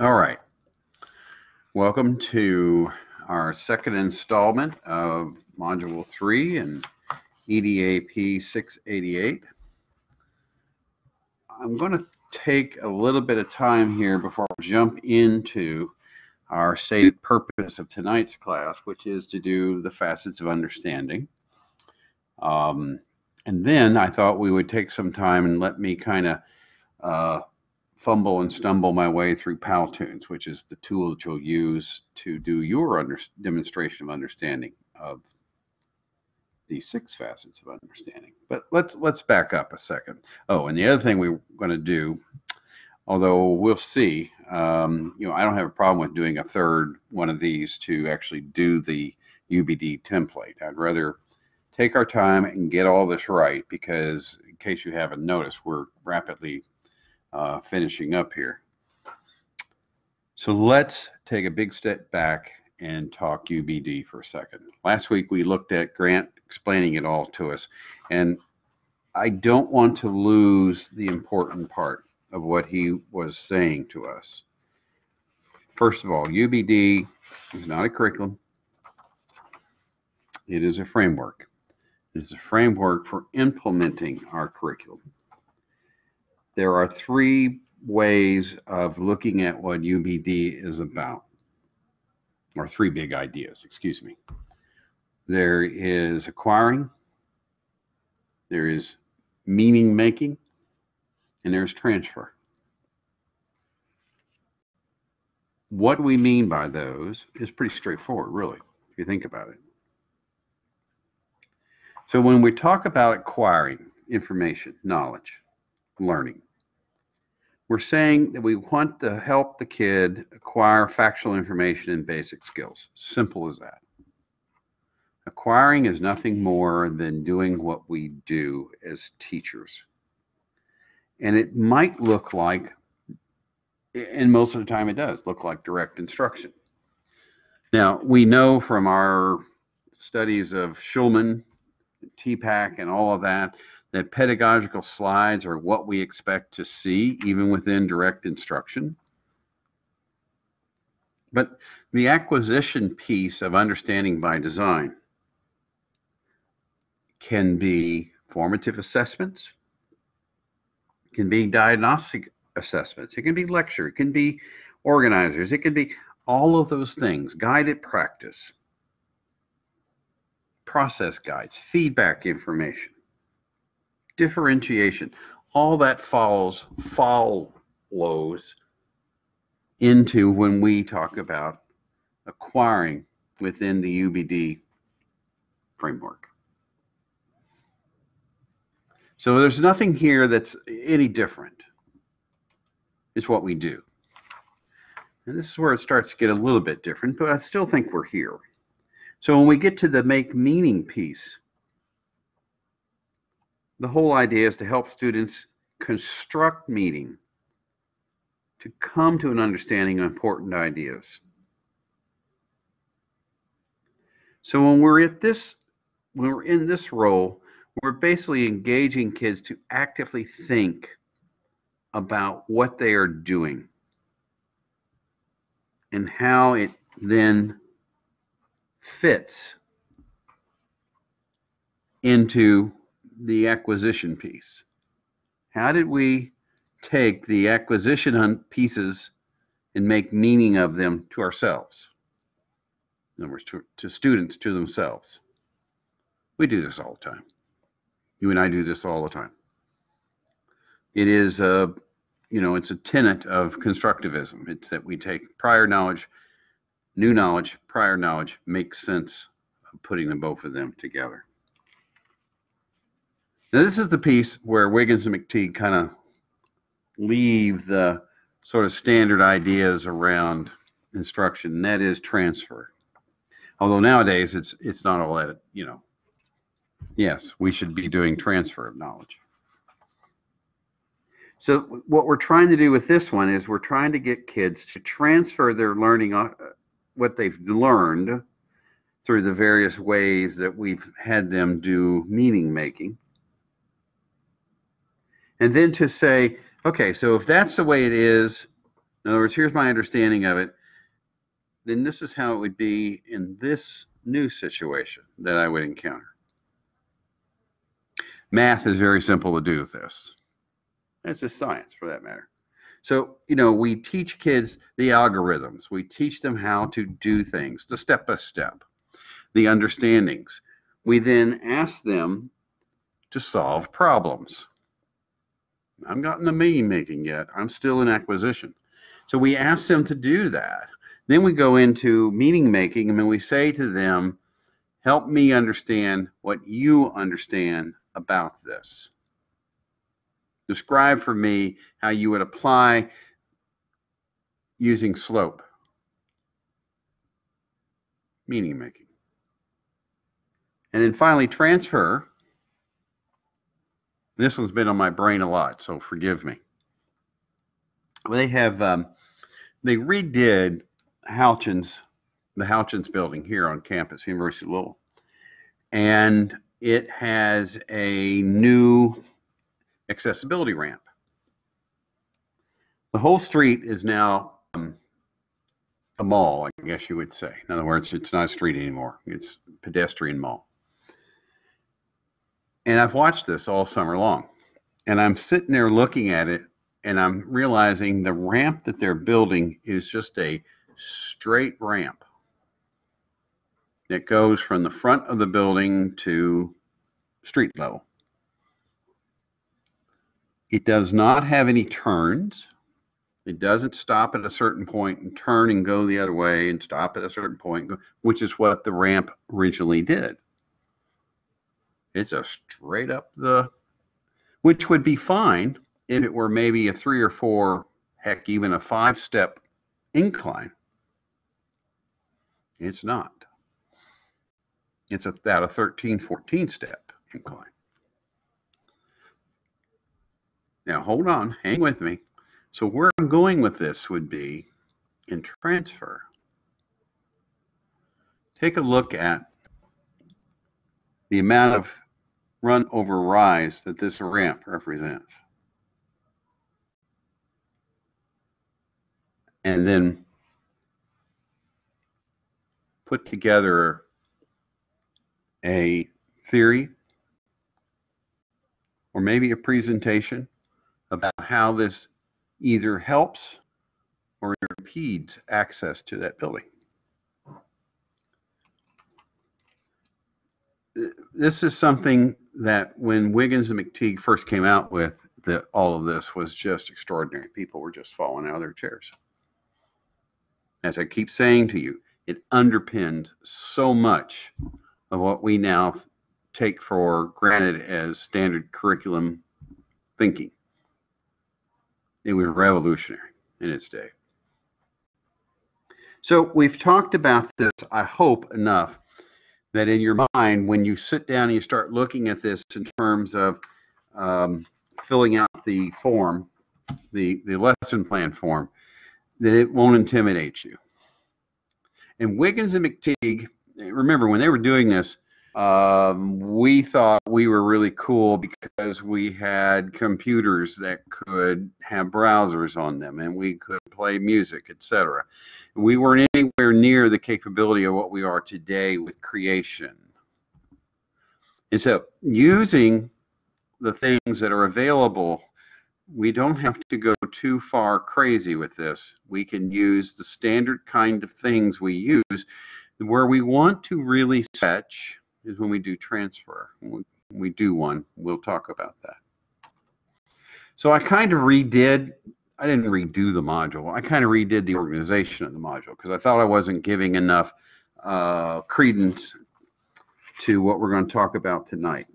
All right. Welcome to our second installment of Module 3 and EDAP 688. I'm going to take a little bit of time here before I jump into our stated purpose of tonight's class, which is to do the facets of understanding. Um, and then I thought we would take some time and let me kind of uh, fumble and stumble my way through Powtoons, which is the tool that you'll use to do your under, demonstration of understanding of the six facets of understanding. But let's let's back up a second. Oh, and the other thing we're going to do, although we'll see, um, you know, I don't have a problem with doing a third one of these to actually do the UBD template. I'd rather take our time and get all this right because in case you haven't noticed, we're rapidly uh, finishing up here. So let's take a big step back and talk UBD for a second. Last week we looked at Grant explaining it all to us, and I don't want to lose the important part of what he was saying to us. First of all, UBD is not a curriculum. It is a framework. It is a framework for implementing our curriculum there are three ways of looking at what UBD is about, or three big ideas, excuse me. There is acquiring, there is meaning making, and there's transfer. What we mean by those is pretty straightforward, really, if you think about it. So when we talk about acquiring information, knowledge, learning, we're saying that we want to help the kid acquire factual information and basic skills. Simple as that. Acquiring is nothing more than doing what we do as teachers. And it might look like, and most of the time it does, look like direct instruction. Now, we know from our studies of Shulman, TPACK, and all of that, that pedagogical slides are what we expect to see even within direct instruction. But the acquisition piece of understanding by design can be formative assessments, can be diagnostic assessments, it can be lecture, it can be organizers, it can be all of those things, guided practice, process guides, feedback information differentiation. All that follows follows into when we talk about acquiring within the UBD framework. So there's nothing here that's any different. It's what we do. And this is where it starts to get a little bit different, but I still think we're here. So when we get to the make meaning piece, the whole idea is to help students construct meaning, to come to an understanding of important ideas. So when we're at this, when we're in this role, we're basically engaging kids to actively think about what they are doing and how it then fits into the acquisition piece. How did we take the acquisition pieces and make meaning of them to ourselves? In other words, to, to students, to themselves. We do this all the time. You and I do this all the time. It is a, you know, it's a tenet of constructivism. It's that we take prior knowledge, new knowledge, prior knowledge, makes sense of putting the both of them together. Now, this is the piece where Wiggins and McTighe kind of leave the sort of standard ideas around instruction, and that is transfer. Although nowadays it's it's not all that you know. Yes, we should be doing transfer of knowledge. So what we're trying to do with this one is we're trying to get kids to transfer their learning, uh, what they've learned through the various ways that we've had them do meaning making and then to say, okay, so if that's the way it is, In other words, here's my understanding of it. Then this is how it would be in this new situation that I would encounter. Math is very simple to do with this. It's just science for that matter. So, you know, we teach kids the algorithms. We teach them how to do things, the step by step, the understandings. We then ask them to solve problems. I haven't gotten to meaning making yet. I'm still in acquisition. So we ask them to do that. Then we go into meaning making and then we say to them, help me understand what you understand about this. Describe for me how you would apply using slope. Meaning making. And then finally, transfer. This one's been on my brain a lot, so forgive me. They have um, they redid Houchins, the Houchins building here on campus, University of Louisville, and it has a new accessibility ramp. The whole street is now um, a mall, I guess you would say. In other words, it's not a street anymore. It's pedestrian mall. And I've watched this all summer long. And I'm sitting there looking at it and I'm realizing the ramp that they're building is just a straight ramp that goes from the front of the building to street level. It does not have any turns. It doesn't stop at a certain point and turn and go the other way and stop at a certain point, which is what the ramp originally did. It's a straight up the, which would be fine if it were maybe a three or four, heck, even a five step incline. It's not. It's that a 13, 14 step incline. Now hold on, hang with me. So where I'm going with this would be in transfer. Take a look at the amount of run over rise that this ramp represents. And then put together a theory or maybe a presentation about how this either helps or impedes access to that building. This is something that when Wiggins and McTighe first came out with, that all of this was just extraordinary. People were just falling out of their chairs. As I keep saying to you, it underpins so much of what we now take for granted as standard curriculum thinking. It was revolutionary in its day. So we've talked about this, I hope, enough that in your mind, when you sit down and you start looking at this in terms of um, filling out the form, the, the lesson plan form, that it won't intimidate you. And Wiggins and McTighe, remember when they were doing this, um, we thought we were really cool because we had computers that could have browsers on them and we could play music, etc. We weren't anywhere near the capability of what we are today with creation. And so, using the things that are available, we don't have to go too far crazy with this. We can use the standard kind of things we use where we want to really stretch is when we do transfer. When we do one, we'll talk about that. So I kind of redid, I didn't redo the module, I kind of redid the organization of the module because I thought I wasn't giving enough uh, credence to what we're going to talk about tonight.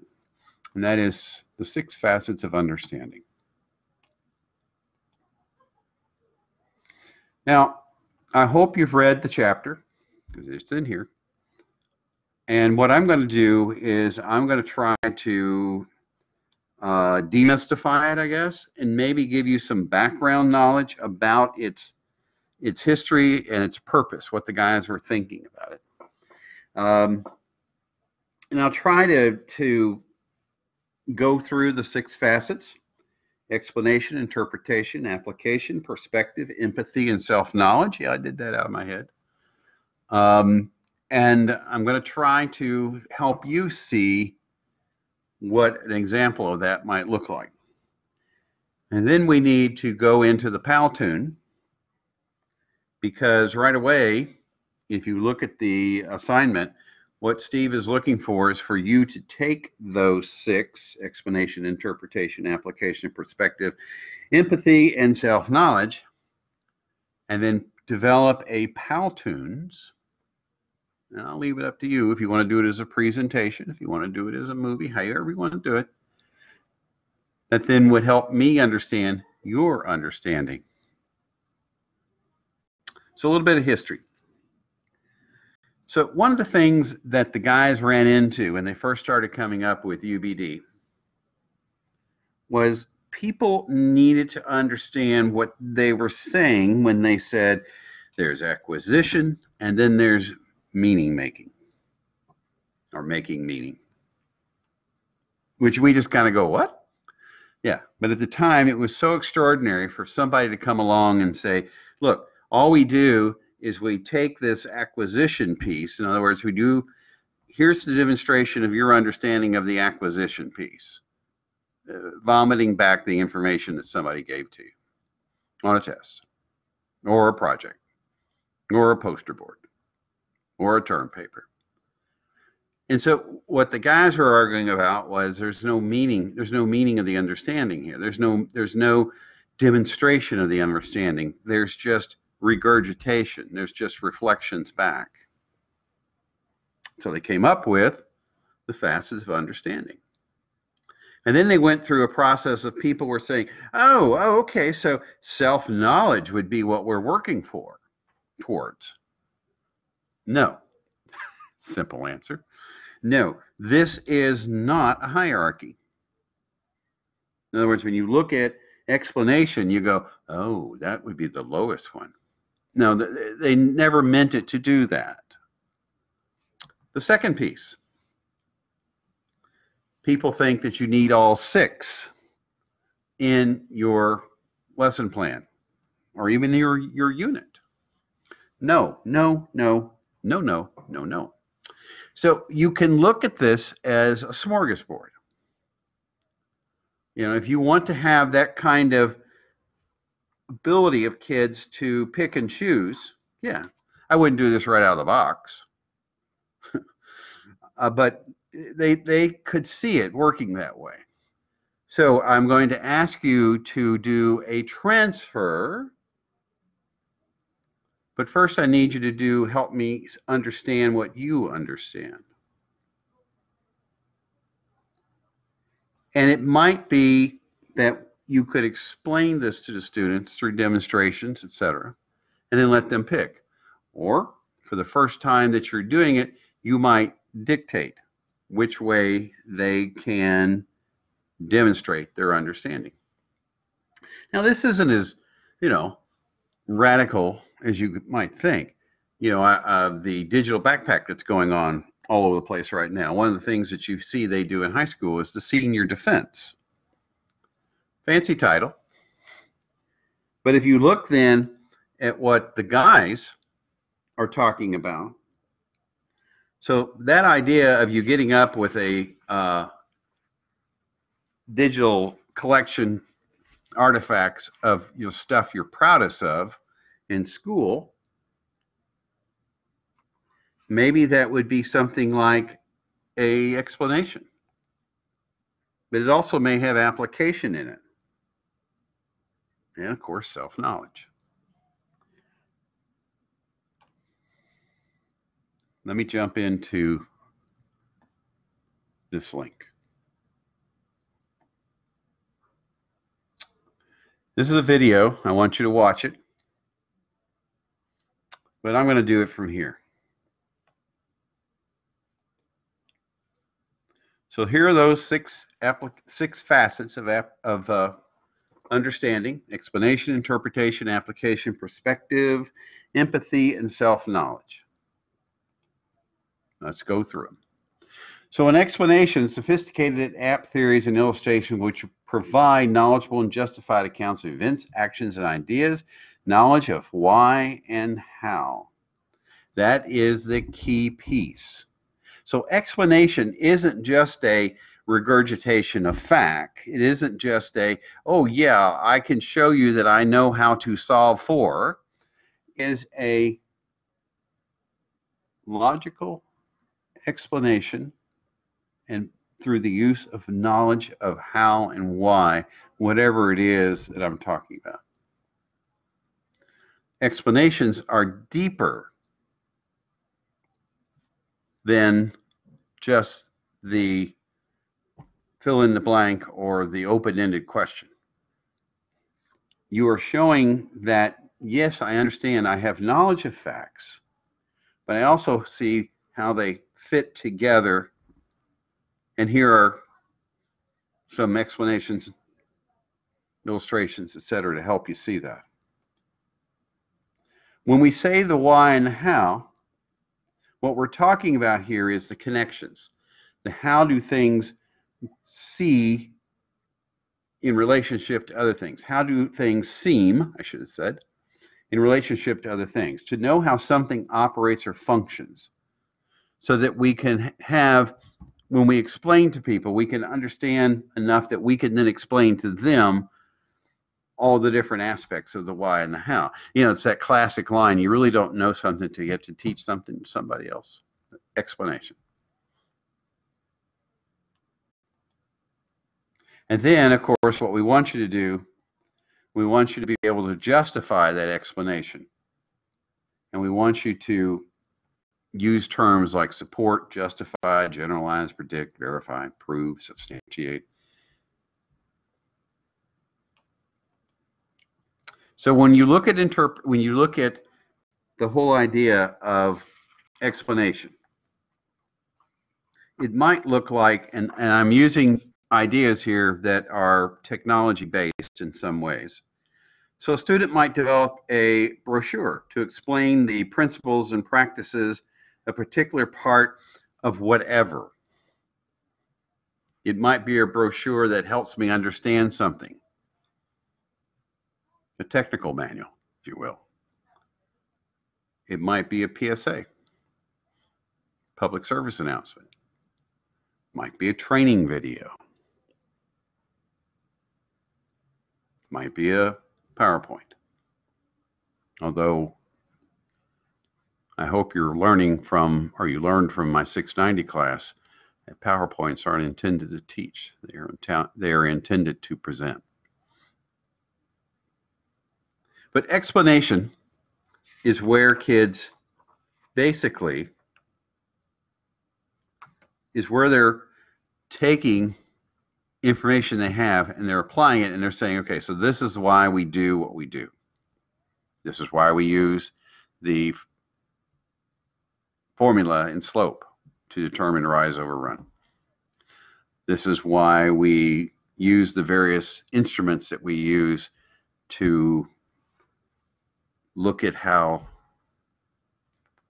And that is the six facets of understanding. Now, I hope you've read the chapter because it's in here. And what I'm going to do is I'm going to try to uh, demystify it, I guess, and maybe give you some background knowledge about its its history and its purpose, what the guys were thinking about it. Um, and I'll try to to go through the six facets explanation, interpretation, application, perspective, empathy, and self-knowledge. Yeah, I did that out of my head. Um, and I'm going to try to help you see what an example of that might look like. And then we need to go into the Powtoon because right away, if you look at the assignment, what Steve is looking for is for you to take those six explanation, interpretation, application, perspective, empathy, and self knowledge, and then develop a Powtoons. And I'll leave it up to you if you want to do it as a presentation, if you want to do it as a movie, however you want to do it. That then would help me understand your understanding. So, a little bit of history. So one of the things that the guys ran into when they first started coming up with UBD was people needed to understand what they were saying when they said there's acquisition and then there's meaning making or making meaning. Which we just kind of go, what? Yeah, but at the time it was so extraordinary for somebody to come along and say, look, all we do is we take this acquisition piece. In other words, we do, here's the demonstration of your understanding of the acquisition piece, uh, vomiting back the information that somebody gave to you on a test or a project or a poster board or a term paper. And so what the guys were arguing about was there's no meaning, there's no meaning of the understanding here. There's no there's no demonstration of the understanding. There's just regurgitation. There's just reflections back. So they came up with the facets of understanding. And then they went through a process of people were saying, oh, oh okay, so self knowledge would be what we're working for, towards. No. Simple answer. No, this is not a hierarchy. In other words, when you look at explanation, you go, oh, that would be the lowest one. No, they never meant it to do that. The second piece people think that you need all six in your lesson plan or even your, your unit. No, no, no, no, no, no, no. So you can look at this as a smorgasbord. You know, if you want to have that kind of ability of kids to pick and choose, yeah, I wouldn't do this right out of the box. uh, but they they could see it working that way. So I'm going to ask you to do a transfer. But first I need you to do help me understand what you understand. And it might be that you could explain this to the students through demonstrations, etc., and then let them pick. Or for the first time that you're doing it, you might dictate which way they can demonstrate their understanding. Now, this isn't as, you know, radical as you might think. You know, uh, the digital backpack that's going on all over the place right now. One of the things that you see they do in high school is the senior defense. Fancy title. But if you look then at what the guys are talking about, so that idea of you getting up with a uh, digital collection artifacts of you know, stuff you're proudest of in school, maybe that would be something like a explanation. But it also may have application in it and of course self-knowledge. Let me jump into this link. This is a video. I want you to watch it. But I'm going to do it from here. So here are those six six facets of, of uh, understanding, explanation, interpretation, application, perspective, empathy, and self-knowledge. Let's go through them. So an explanation, sophisticated apt theories and illustrations which provide knowledgeable and justified accounts of events, actions, and ideas, knowledge of why and how. That is the key piece. So explanation isn't just a regurgitation of fact. It isn't just a, oh yeah, I can show you that I know how to solve for, is a logical explanation and through the use of knowledge of how and why, whatever it is that I'm talking about. Explanations are deeper than just the fill in the blank or the open ended question. You are showing that, yes, I understand, I have knowledge of facts, but I also see how they fit together. And here are some explanations, illustrations, etc., to help you see that. When we say the why and the how, what we're talking about here is the connections. The how do things see in relationship to other things? How do things seem, I should have said, in relationship to other things? To know how something operates or functions so that we can have, when we explain to people, we can understand enough that we can then explain to them all the different aspects of the why and the how. You know, it's that classic line you really don't know something until you have to teach something to somebody else. Explanation. And then, of course, what we want you to do, we want you to be able to justify that explanation. And we want you to use terms like support, justify, generalize, predict, verify, prove, substantiate. So when you look at interp when you look at the whole idea of explanation, it might look like, and, and I'm using ideas here that are technology based in some ways. So a student might develop a brochure to explain the principles and practices a particular part of whatever. It might be a brochure that helps me understand something, a technical manual, if you will. It might be a PSA, public service announcement. Might be a training video. might be a PowerPoint. Although I hope you're learning from, or you learned from my 690 class, that PowerPoints aren't intended to teach. They are, they are intended to present. But explanation is where kids basically is where they're taking information they have and they're applying it and they're saying, okay, so this is why we do what we do. This is why we use the formula in slope to determine rise over run. This is why we use the various instruments that we use to look at how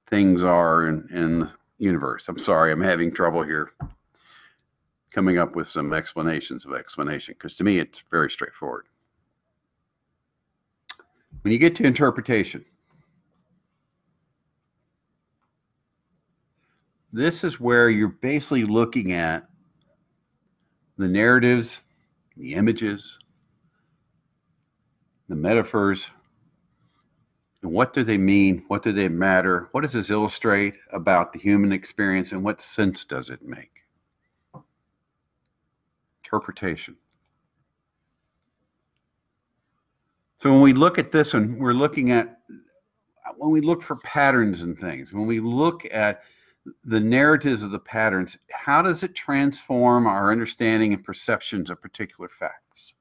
things are in, in the universe. I'm sorry, I'm having trouble here coming up with some explanations of explanation because to me it's very straightforward. When you get to interpretation, this is where you're basically looking at the narratives, the images, the metaphors, and what do they mean? What do they matter? What does this illustrate about the human experience and what sense does it make? interpretation. So when we look at this one, we're looking at when we look for patterns and things, when we look at the narratives of the patterns, how does it transform our understanding and perceptions of particular facts?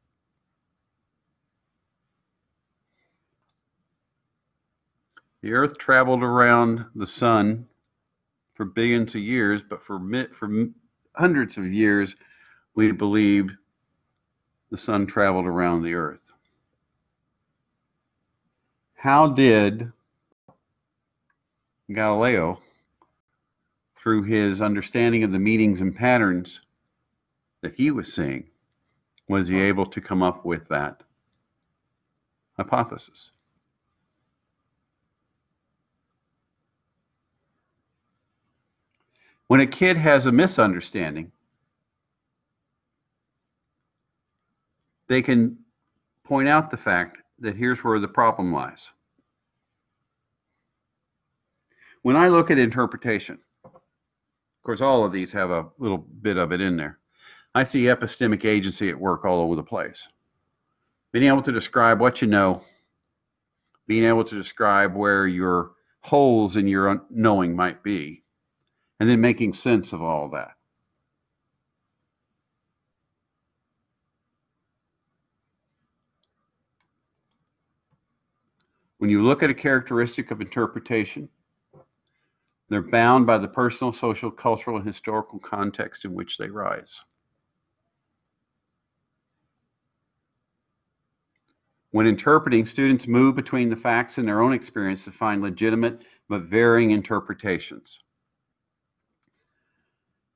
The Earth traveled around the sun for billions of years, but for, for hundreds of years, we believed the sun traveled around the earth. How did Galileo, through his understanding of the meanings and patterns that he was seeing, was he able to come up with that hypothesis? When a kid has a misunderstanding, they can point out the fact that here's where the problem lies. When I look at interpretation, of course, all of these have a little bit of it in there. I see epistemic agency at work all over the place. Being able to describe what you know, being able to describe where your holes in your knowing might be, and then making sense of all that. When you look at a characteristic of interpretation, they're bound by the personal, social, cultural, and historical context in which they rise. When interpreting, students move between the facts and their own experience to find legitimate but varying interpretations.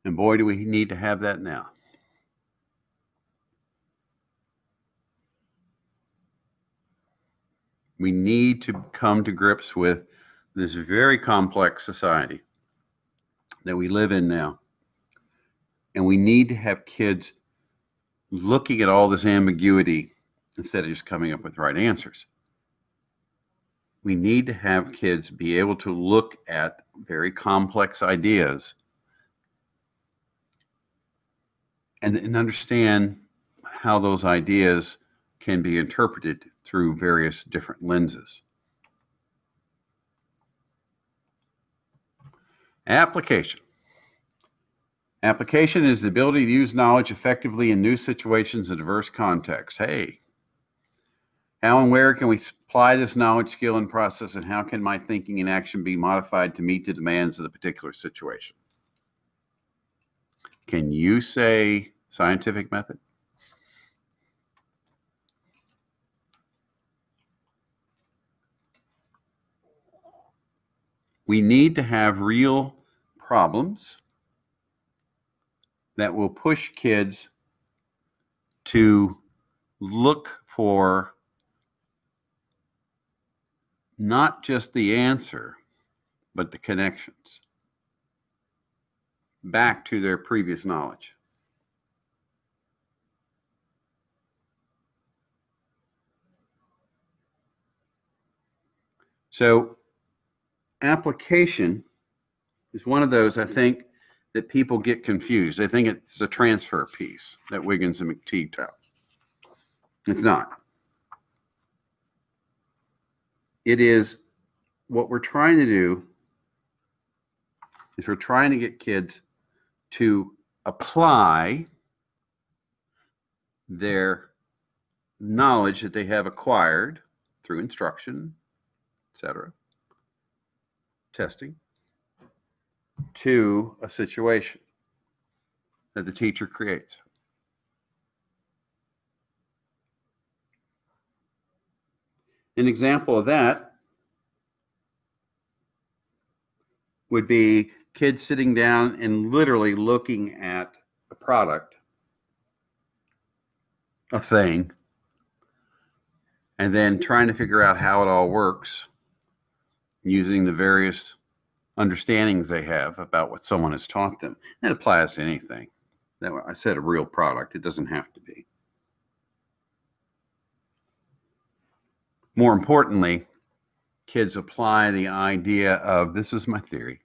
And boy, do we need to have that now. We need to come to grips with this very complex society that we live in now. And we need to have kids looking at all this ambiguity instead of just coming up with right answers. We need to have kids be able to look at very complex ideas and, and understand how those ideas can be interpreted through various different lenses. Application. Application is the ability to use knowledge effectively in new situations and diverse contexts. Hey, how and where can we apply this knowledge, skill, and process, and how can my thinking and action be modified to meet the demands of the particular situation? Can you say scientific method? We need to have real problems that will push kids to look for not just the answer, but the connections back to their previous knowledge. So application is one of those I think that people get confused. They think it's a transfer piece that Wiggins and McTighe taught. It's not. It is what we're trying to do is we're trying to get kids to apply their knowledge that they have acquired through instruction, etc., testing, to a situation that the teacher creates. An example of that would be kids sitting down and literally looking at a product, a thing, and then trying to figure out how it all works using the various understandings they have about what someone has taught them. That applies to anything. That I said a real product. It doesn't have to be. More importantly, kids apply the idea of this is my theory.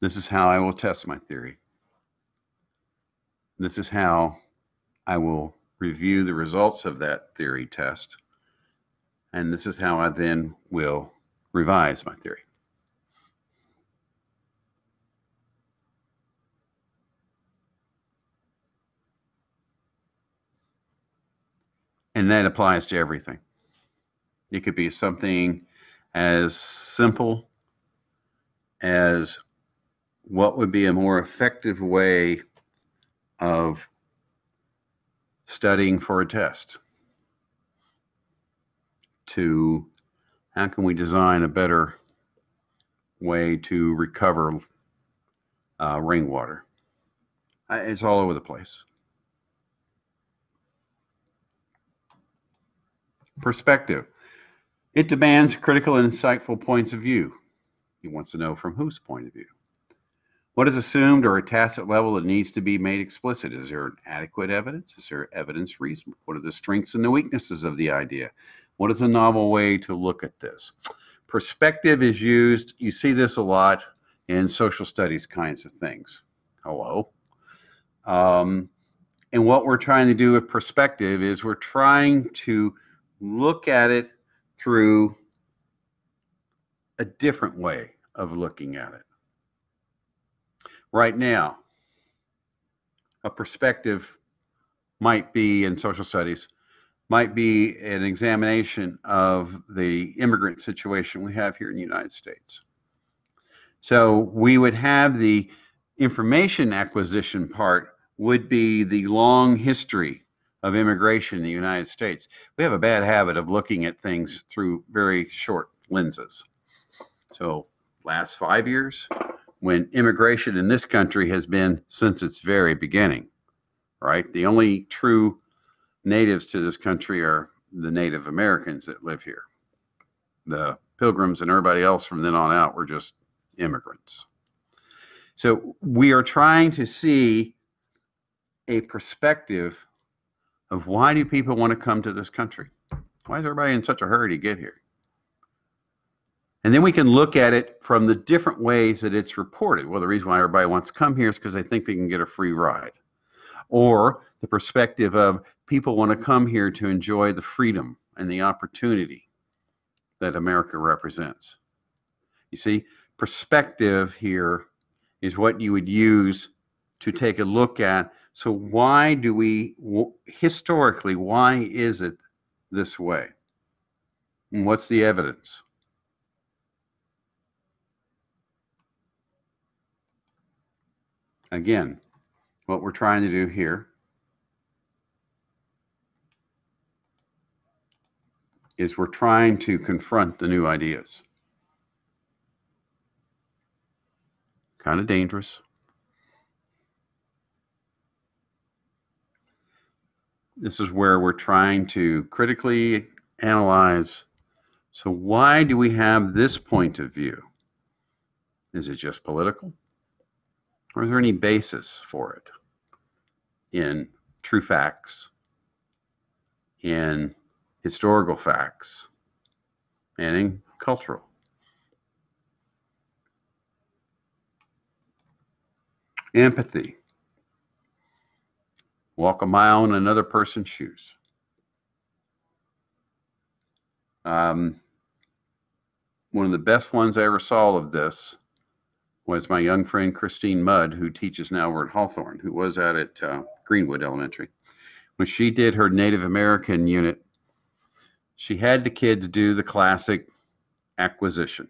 This is how I will test my theory. This is how I will review the results of that theory test. And this is how I then will revise my theory. And that applies to everything. It could be something as simple as what would be a more effective way of studying for a test to how can we design a better way to recover uh, rainwater. I, it's all over the place. Perspective. It demands critical and insightful points of view. He wants to know from whose point of view. What is assumed or a tacit level that needs to be made explicit? Is there adequate evidence? Is there evidence reasonable? What are the strengths and the weaknesses of the idea? What is a novel way to look at this? Perspective is used, you see this a lot in social studies kinds of things. Hello. Um, and what we're trying to do with perspective is we're trying to look at it through a different way of looking at it right now. A perspective might be in social studies, might be an examination of the immigrant situation we have here in the United States. So we would have the information acquisition part would be the long history of immigration in the United States. We have a bad habit of looking at things through very short lenses. So last five years, when immigration in this country has been since its very beginning, right? The only true natives to this country are the Native Americans that live here. The pilgrims and everybody else from then on out were just immigrants. So we are trying to see a perspective of why do people want to come to this country? Why is everybody in such a hurry to get here? And then we can look at it from the different ways that it's reported. Well, the reason why everybody wants to come here is because they think they can get a free ride. Or the perspective of people want to come here to enjoy the freedom and the opportunity that America represents. You see, perspective here is what you would use to take a look at. So, why do we, historically, why is it this way? And what's the evidence? Again, what we're trying to do here is we're trying to confront the new ideas. Kind of dangerous. This is where we're trying to critically analyze. So, why do we have this point of view? Is it just political? Or is there any basis for it in true facts, in historical facts, and in cultural? Empathy. Walk a mile in another person's shoes. Um, one of the best ones I ever saw of this was my young friend Christine Mudd, who teaches now over at Hawthorne, who was out at uh, Greenwood Elementary. When she did her Native American unit, she had the kids do the classic acquisition.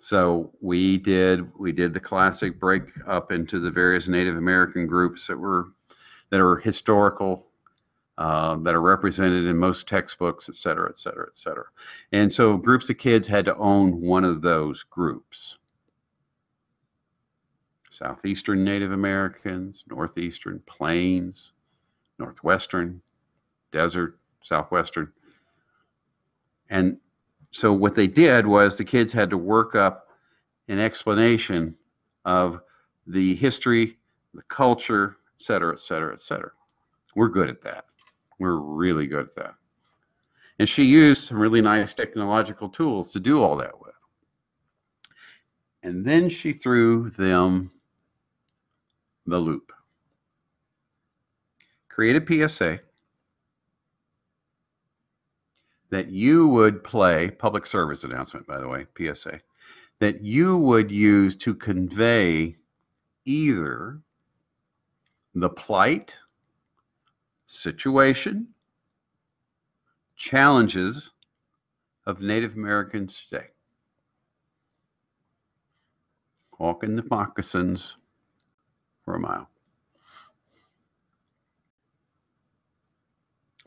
So we did we did the classic break up into the various Native American groups that were that are historical, uh, that are represented in most textbooks, et cetera, et cetera, et cetera. And so groups of kids had to own one of those groups. Southeastern Native Americans, Northeastern Plains, Northwestern, Desert, Southwestern. And so what they did was the kids had to work up an explanation of the history, the culture, et cetera, et cetera, et cetera. We're good at that. We're really good at that. And she used some really nice technological tools to do all that with. And then she threw them the loop. Create a PSA that you would play, public service announcement, by the way, PSA, that you would use to convey either the plight, situation, challenges of Native Americans today. Walking the moccasins, for a mile.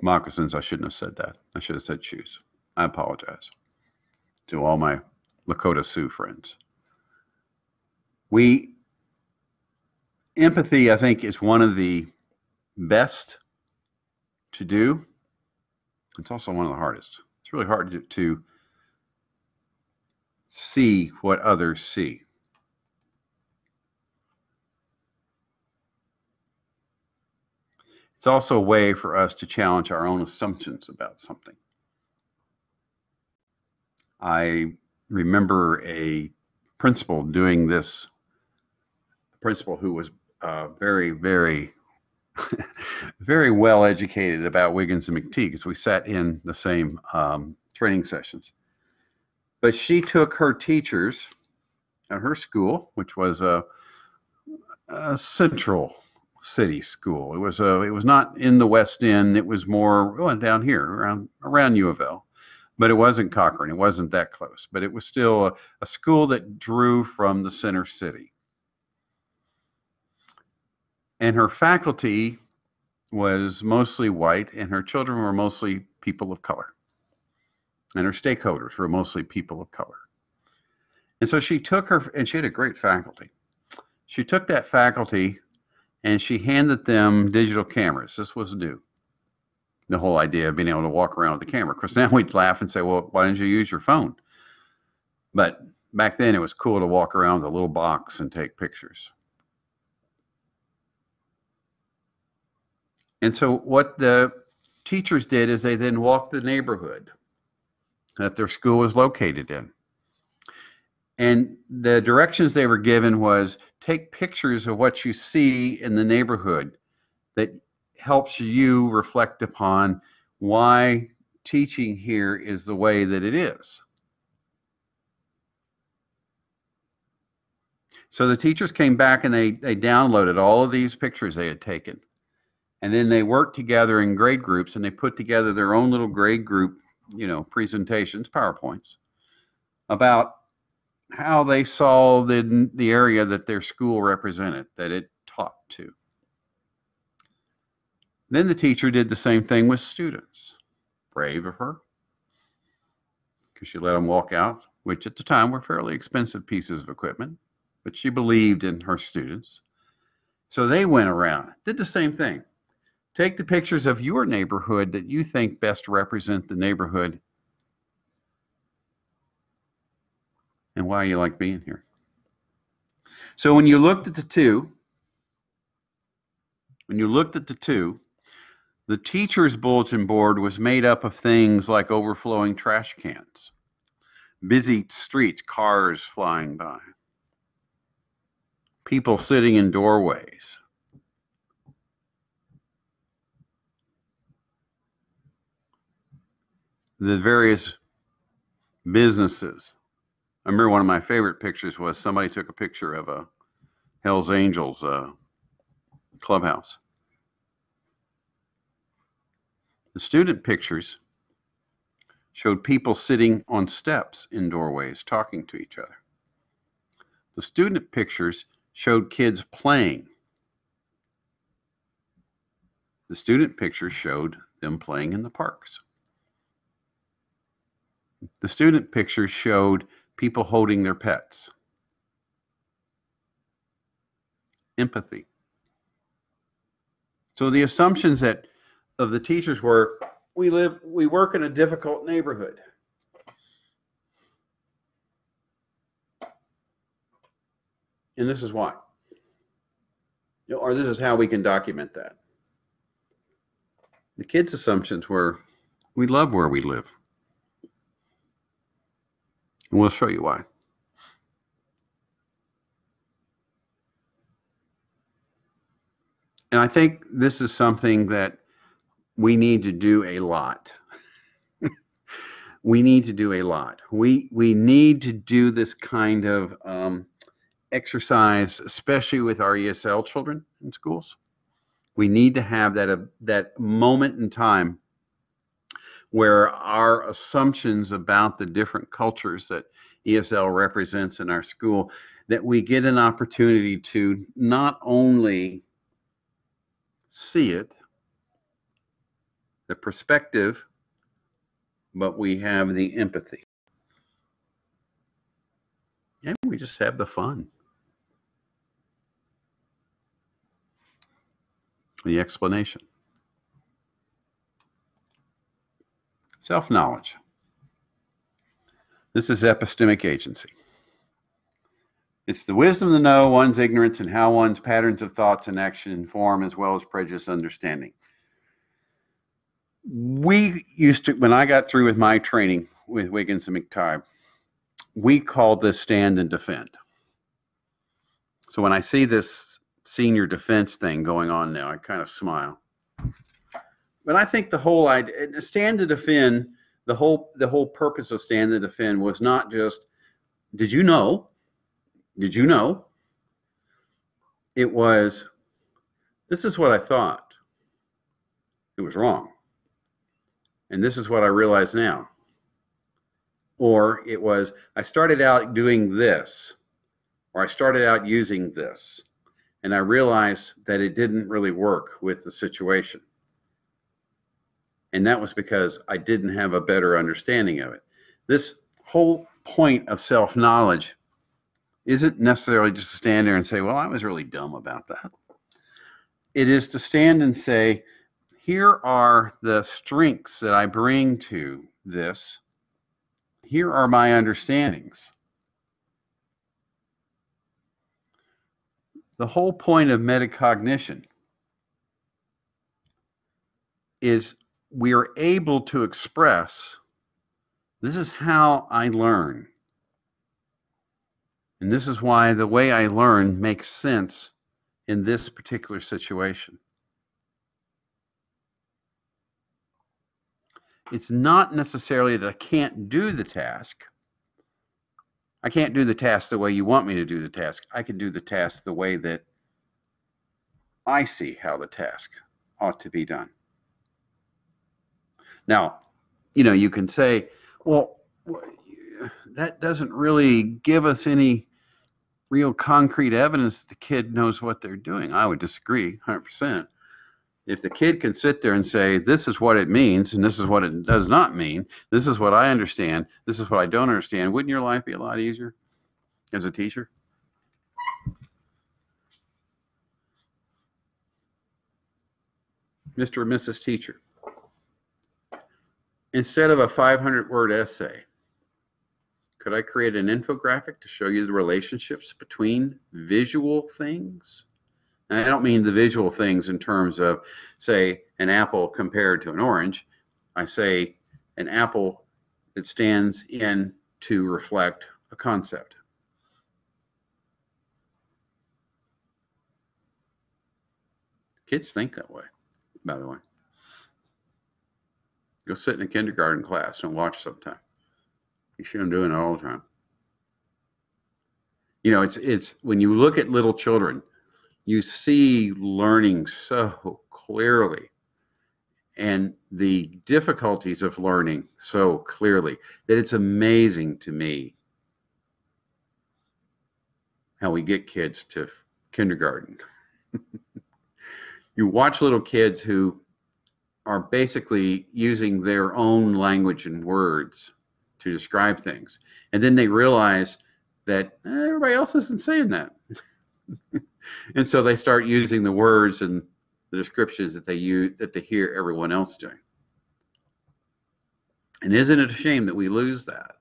Moccasins, I shouldn't have said that. I should have said shoes. I apologize to all my Lakota Sioux friends. We, empathy, I think, is one of the best to do It's also one of the hardest. It's really hard to, to see what others see. It's also a way for us to challenge our own assumptions about something. I remember a principal doing this, a principal who was uh, very, very, very well educated about Wiggins and McTighe because we sat in the same um, training sessions. But she took her teachers at her school, which was a, a central city school. It was a, it was not in the West End. It was more well, down here around around U of L, but it wasn't Cochrane. It wasn't that close. But it was still a, a school that drew from the center city. And her faculty was mostly white, and her children were mostly people of color. And her stakeholders were mostly people of color. And so she took her, and she had a great faculty. She took that faculty and she handed them digital cameras. This was new. The whole idea of being able to walk around with the camera. Because now we'd laugh and say, well, why didn't you use your phone? But back then it was cool to walk around with a little box and take pictures. And so what the teachers did is they then walked the neighborhood that their school was located in. And the directions they were given was take pictures of what you see in the neighborhood that helps you reflect upon why teaching here is the way that it is. So the teachers came back and they, they downloaded all of these pictures they had taken. And then they worked together in grade groups and they put together their own little grade group, you know, presentations, PowerPoints about how they saw the, the area that their school represented, that it taught to. Then the teacher did the same thing with students. Brave of her, because she let them walk out, which at the time were fairly expensive pieces of equipment, but she believed in her students. So they went around, did the same thing. Take the pictures of your neighborhood that you think best represent the neighborhood and why you like being here. So when you looked at the two, when you looked at the two, the teacher's bulletin board was made up of things like overflowing trash cans, busy streets, cars flying by, people sitting in doorways. The various businesses I remember one of my favorite pictures was somebody took a picture of a Hell's Angels uh, clubhouse. The student pictures showed people sitting on steps in doorways talking to each other. The student pictures showed kids playing. The student pictures showed them playing in the parks. The student pictures showed people holding their pets. Empathy. So the assumptions that of the teachers were we live we work in a difficult neighborhood. And this is why. You know, or this is how we can document that. The kids' assumptions were we love where we live. And we'll show you why. And I think this is something that we need to do a lot. we need to do a lot. We we need to do this kind of um, exercise, especially with our ESL children in schools. We need to have that uh, that moment in time where our assumptions about the different cultures that ESL represents in our school, that we get an opportunity to not only see it, the perspective, but we have the empathy. And we just have the fun. The explanation. Self-knowledge. This is epistemic agency. It's the wisdom to know one's ignorance and how one's patterns of thoughts and action inform as well as prejudice understanding. We used to, when I got through with my training with Wiggins and McTighe, we called this stand and defend. So when I see this senior defense thing going on now, I kind of smile. But I think the whole idea, stand to defend, the whole the whole purpose of stand to defend was not just, did you know? Did you know? It was, this is what I thought. It was wrong. And this is what I realize now. Or it was, I started out doing this, or I started out using this, and I realized that it didn't really work with the situation. And that was because I didn't have a better understanding of it. This whole point of self knowledge isn't necessarily just to stand there and say, well, I was really dumb about that. It is to stand and say, here are the strengths that I bring to this. Here are my understandings. The whole point of metacognition is we are able to express this is how I learn. And this is why the way I learn makes sense in this particular situation. It's not necessarily that I can't do the task. I can't do the task the way you want me to do the task. I can do the task the way that I see how the task ought to be done. Now, you know, you can say, well, that doesn't really give us any real concrete evidence the kid knows what they're doing. I would disagree 100%. If the kid can sit there and say, this is what it means and this is what it does not mean, this is what I understand, this is what I don't understand, wouldn't your life be a lot easier as a teacher? Mr. or Mrs. Teacher, instead of a 500 word essay, could I create an infographic to show you the relationships between visual things? And I don't mean the visual things in terms of, say, an apple compared to an orange. I say an apple that stands in to reflect a concept. Kids think that way, by the way. Go sit in a kindergarten class and watch sometime. You see them doing it all the time. You know, it's it's when you look at little children, you see learning so clearly and the difficulties of learning so clearly that it's amazing to me how we get kids to kindergarten. you watch little kids who are basically using their own language and words to describe things. And then they realize that eh, everybody else isn't saying that. and so they start using the words and the descriptions that they use that they hear everyone else doing. And isn't it a shame that we lose that?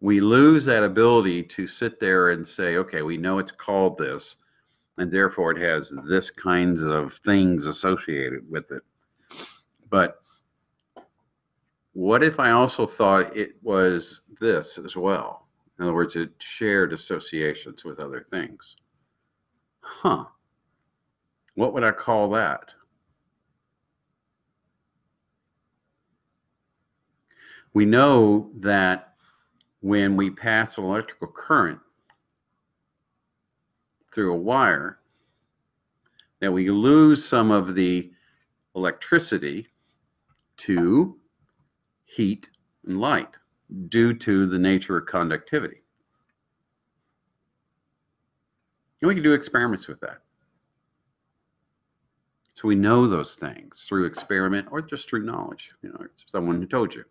We lose that ability to sit there and say, okay, we know it's called this, and therefore it has this kinds of things associated with it. But what if I also thought it was this as well? In other words, it shared associations with other things. Huh. What would I call that? We know that when we pass an electrical current through a wire, that we lose some of the electricity to heat, and light due to the nature of conductivity. And we can do experiments with that. So we know those things through experiment or just through knowledge. You know, someone who told you.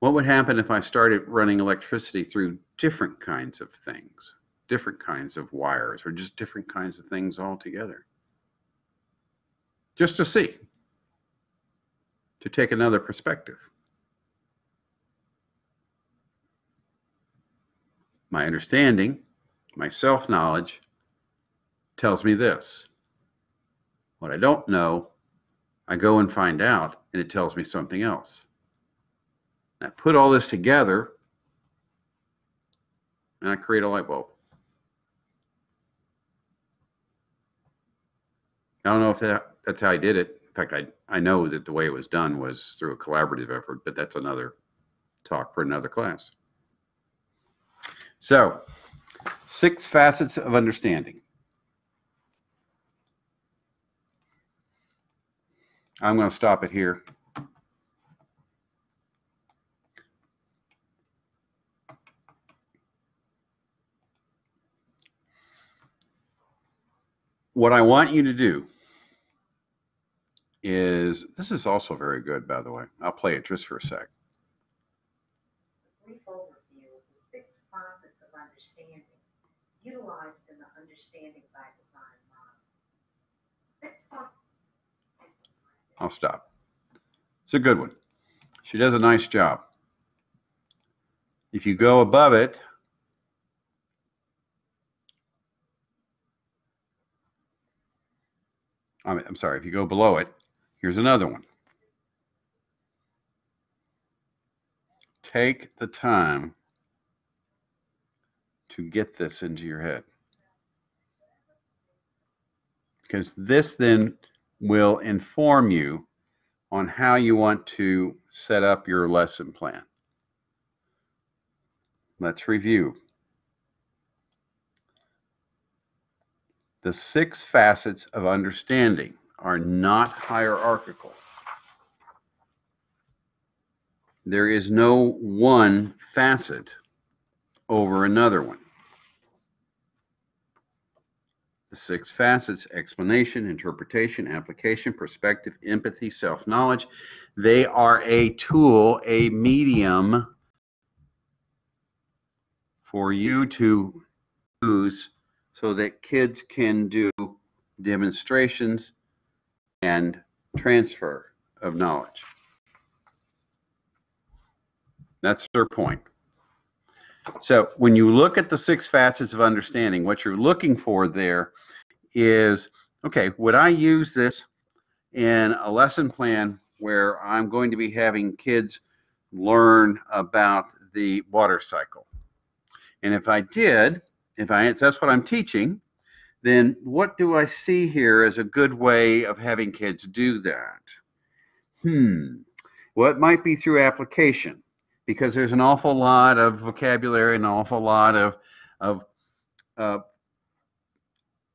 What would happen if I started running electricity through different kinds of things, different kinds of wires, or just different kinds of things altogether? Just to see. To take another perspective. My understanding, my self knowledge tells me this. What I don't know, I go and find out, and it tells me something else. I put all this together, and I create a light bulb. I don't know if that, that's how I did it. Fact, I, I know that the way it was done was through a collaborative effort, but that's another talk for another class. So, six facets of understanding. I'm going to stop it here. What I want you to do is, this is also very good, by the way. I'll play it just for a sec. brief overview of the six facets of understanding utilized in the Understanding by Design model. I'll stop. It's a good one. She does a nice job. If you go above it, I'm, I'm sorry, if you go below it, here's another one. Take the time to get this into your head. Because this then will inform you on how you want to set up your lesson plan. Let's review. The six facets of understanding are not hierarchical. There is no one facet over another one. The six facets explanation, interpretation, application, perspective, empathy, self knowledge they are a tool, a medium for you to use so that kids can do demonstrations and transfer of knowledge. That's their point. So when you look at the six facets of understanding, what you're looking for there is, okay, would I use this in a lesson plan where I'm going to be having kids learn about the water cycle? And if I did, if I that's what I'm teaching, then what do I see here as a good way of having kids do that? Hmm. Well, it might be through application because there's an awful lot of vocabulary and an awful lot of of uh,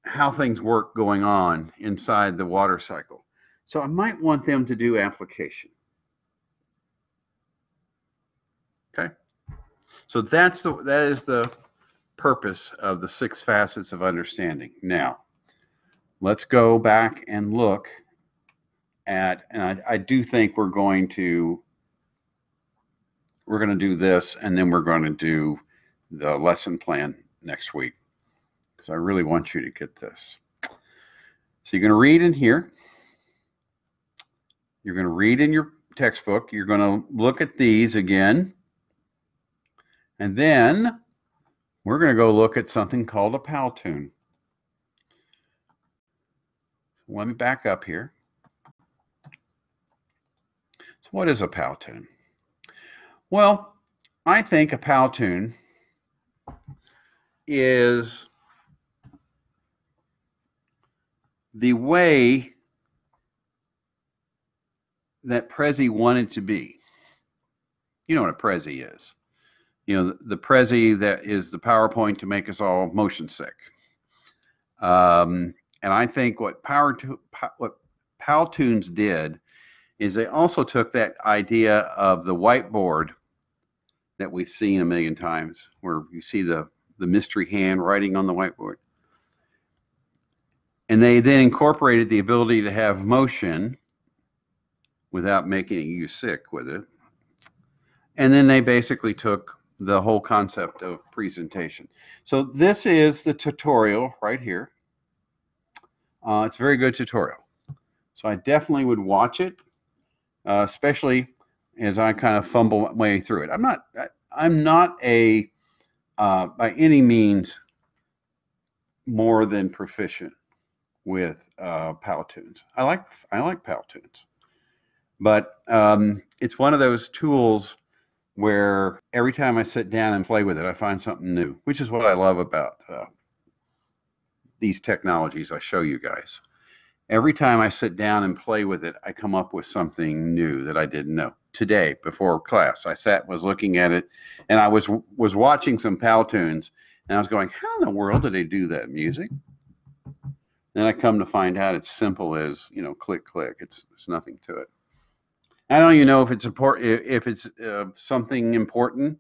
how things work going on inside the water cycle. So I might want them to do application. Okay. So that's the that is the purpose of the six facets of understanding. Now, let's go back and look at, and I, I do think we're going to we're going to do this, and then we're going to do the lesson plan next week because I really want you to get this. So you're going to read in here. You're going to read in your textbook. You're going to look at these again. And then we're going to go look at something called a Powtoon. So let me back up here. So what is a Powtoon? Well, I think a Powtoon is the way that Prezi wanted to be. You know what a Prezi is. You know, the, the Prezi that is the PowerPoint to make us all motion sick. Um, and I think what Power to, what Powtoons did is they also took that idea of the whiteboard that we've seen a million times, where you see the the mystery hand writing on the whiteboard, and they then incorporated the ability to have motion without making you sick with it. And then they basically took the whole concept of presentation. So this is the tutorial right here. Uh, it's a very good tutorial. So I definitely would watch it uh, especially as I kind of fumble my way through it. I'm not I, I'm not a uh, by any means more than proficient with uh, Powtoons. I like I like Powtoons, but um, it's one of those tools where every time I sit down and play with it, I find something new, which is what I love about uh, these technologies I show you guys. Every time I sit down and play with it, I come up with something new that I didn't know. Today, before class, I sat was looking at it, and I was was watching some Powtoons, and I was going, "How in the world do they do that music?" Then I come to find out it's simple as you know, click click. It's there's nothing to it. I don't even know if it's important if it's uh, something important.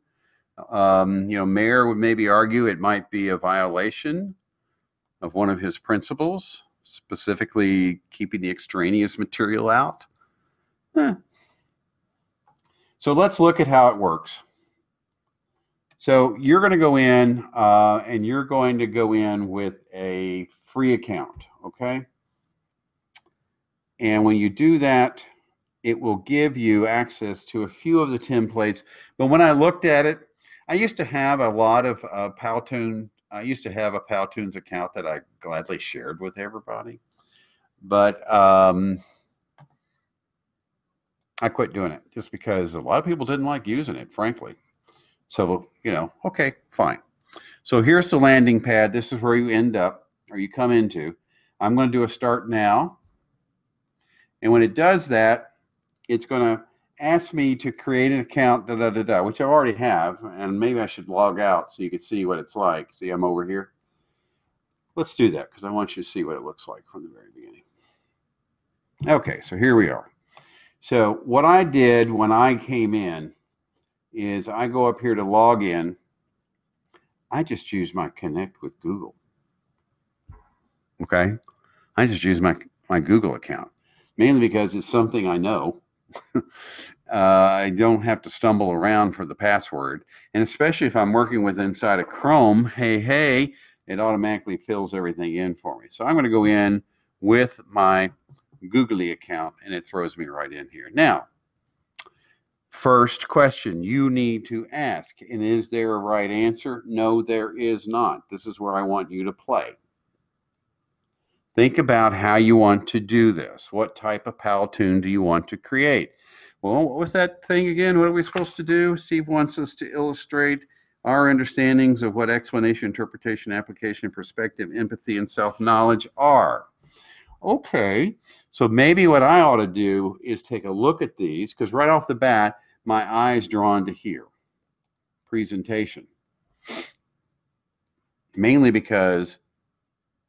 Um, you know, Mayer would maybe argue it might be a violation of one of his principles, specifically keeping the extraneous material out. Eh. So let's look at how it works. So you're going to go in uh, and you're going to go in with a free account, okay? And when you do that, it will give you access to a few of the templates. But when I looked at it, I used to have a lot of uh, Powtoon. I used to have a Powtoons account that I gladly shared with everybody. But um, I quit doing it just because a lot of people didn't like using it, frankly. So, you know, okay, fine. So here's the landing pad. This is where you end up or you come into. I'm going to do a start now. And when it does that, it's going to ask me to create an account, da da da da, which I already have. And maybe I should log out so you can see what it's like. See, I'm over here. Let's do that because I want you to see what it looks like from the very beginning. Okay, so here we are. So what I did when I came in is I go up here to log in. I just use my connect with Google. Okay. I just use my, my Google account mainly because it's something I know. uh, I don't have to stumble around for the password. And especially if I'm working with inside of Chrome, hey, hey, it automatically fills everything in for me. So I'm going to go in with my Googly account and it throws me right in here. Now, first question you need to ask, and is there a right answer? No, there is not. This is where I want you to play. Think about how you want to do this. What type of Powtoon do you want to create? Well, what was that thing again? What are we supposed to do? Steve wants us to illustrate our understandings of what explanation, interpretation, application, perspective, empathy, and self-knowledge are. Okay, so maybe what I ought to do is take a look at these, because right off the bat, my eye is drawn to here. Presentation. Mainly because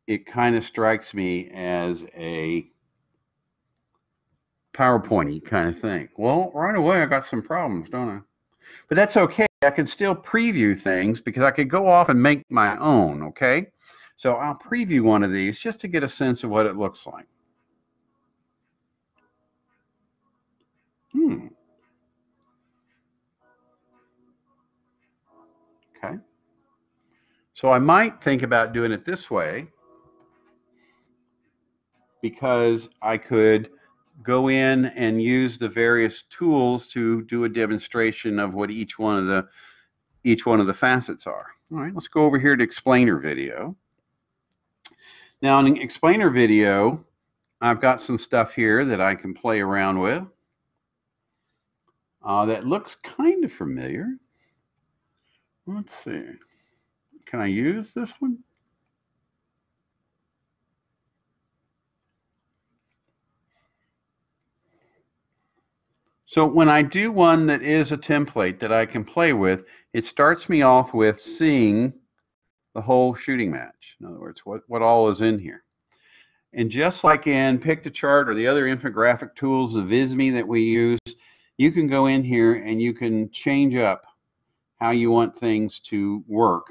it kind of strikes me as a PowerPointy kind of thing. Well, right away I got some problems, don't I? But that's okay. I can still preview things because I could go off and make my own, okay? So I'll preview one of these just to get a sense of what it looks like. Hmm. Okay. So I might think about doing it this way because I could go in and use the various tools to do a demonstration of what each one of the each one of the facets are. All right, let's go over here to explainer video. Now in explainer video, I've got some stuff here that I can play around with. Uh, that looks kind of familiar. Let's see. Can I use this one? So when I do one that is a template that I can play with, it starts me off with seeing the whole shooting match. In other words, what, what all is in here. And just like in Piktochart or the other infographic tools, the Visme that we use, you can go in here and you can change up how you want things to work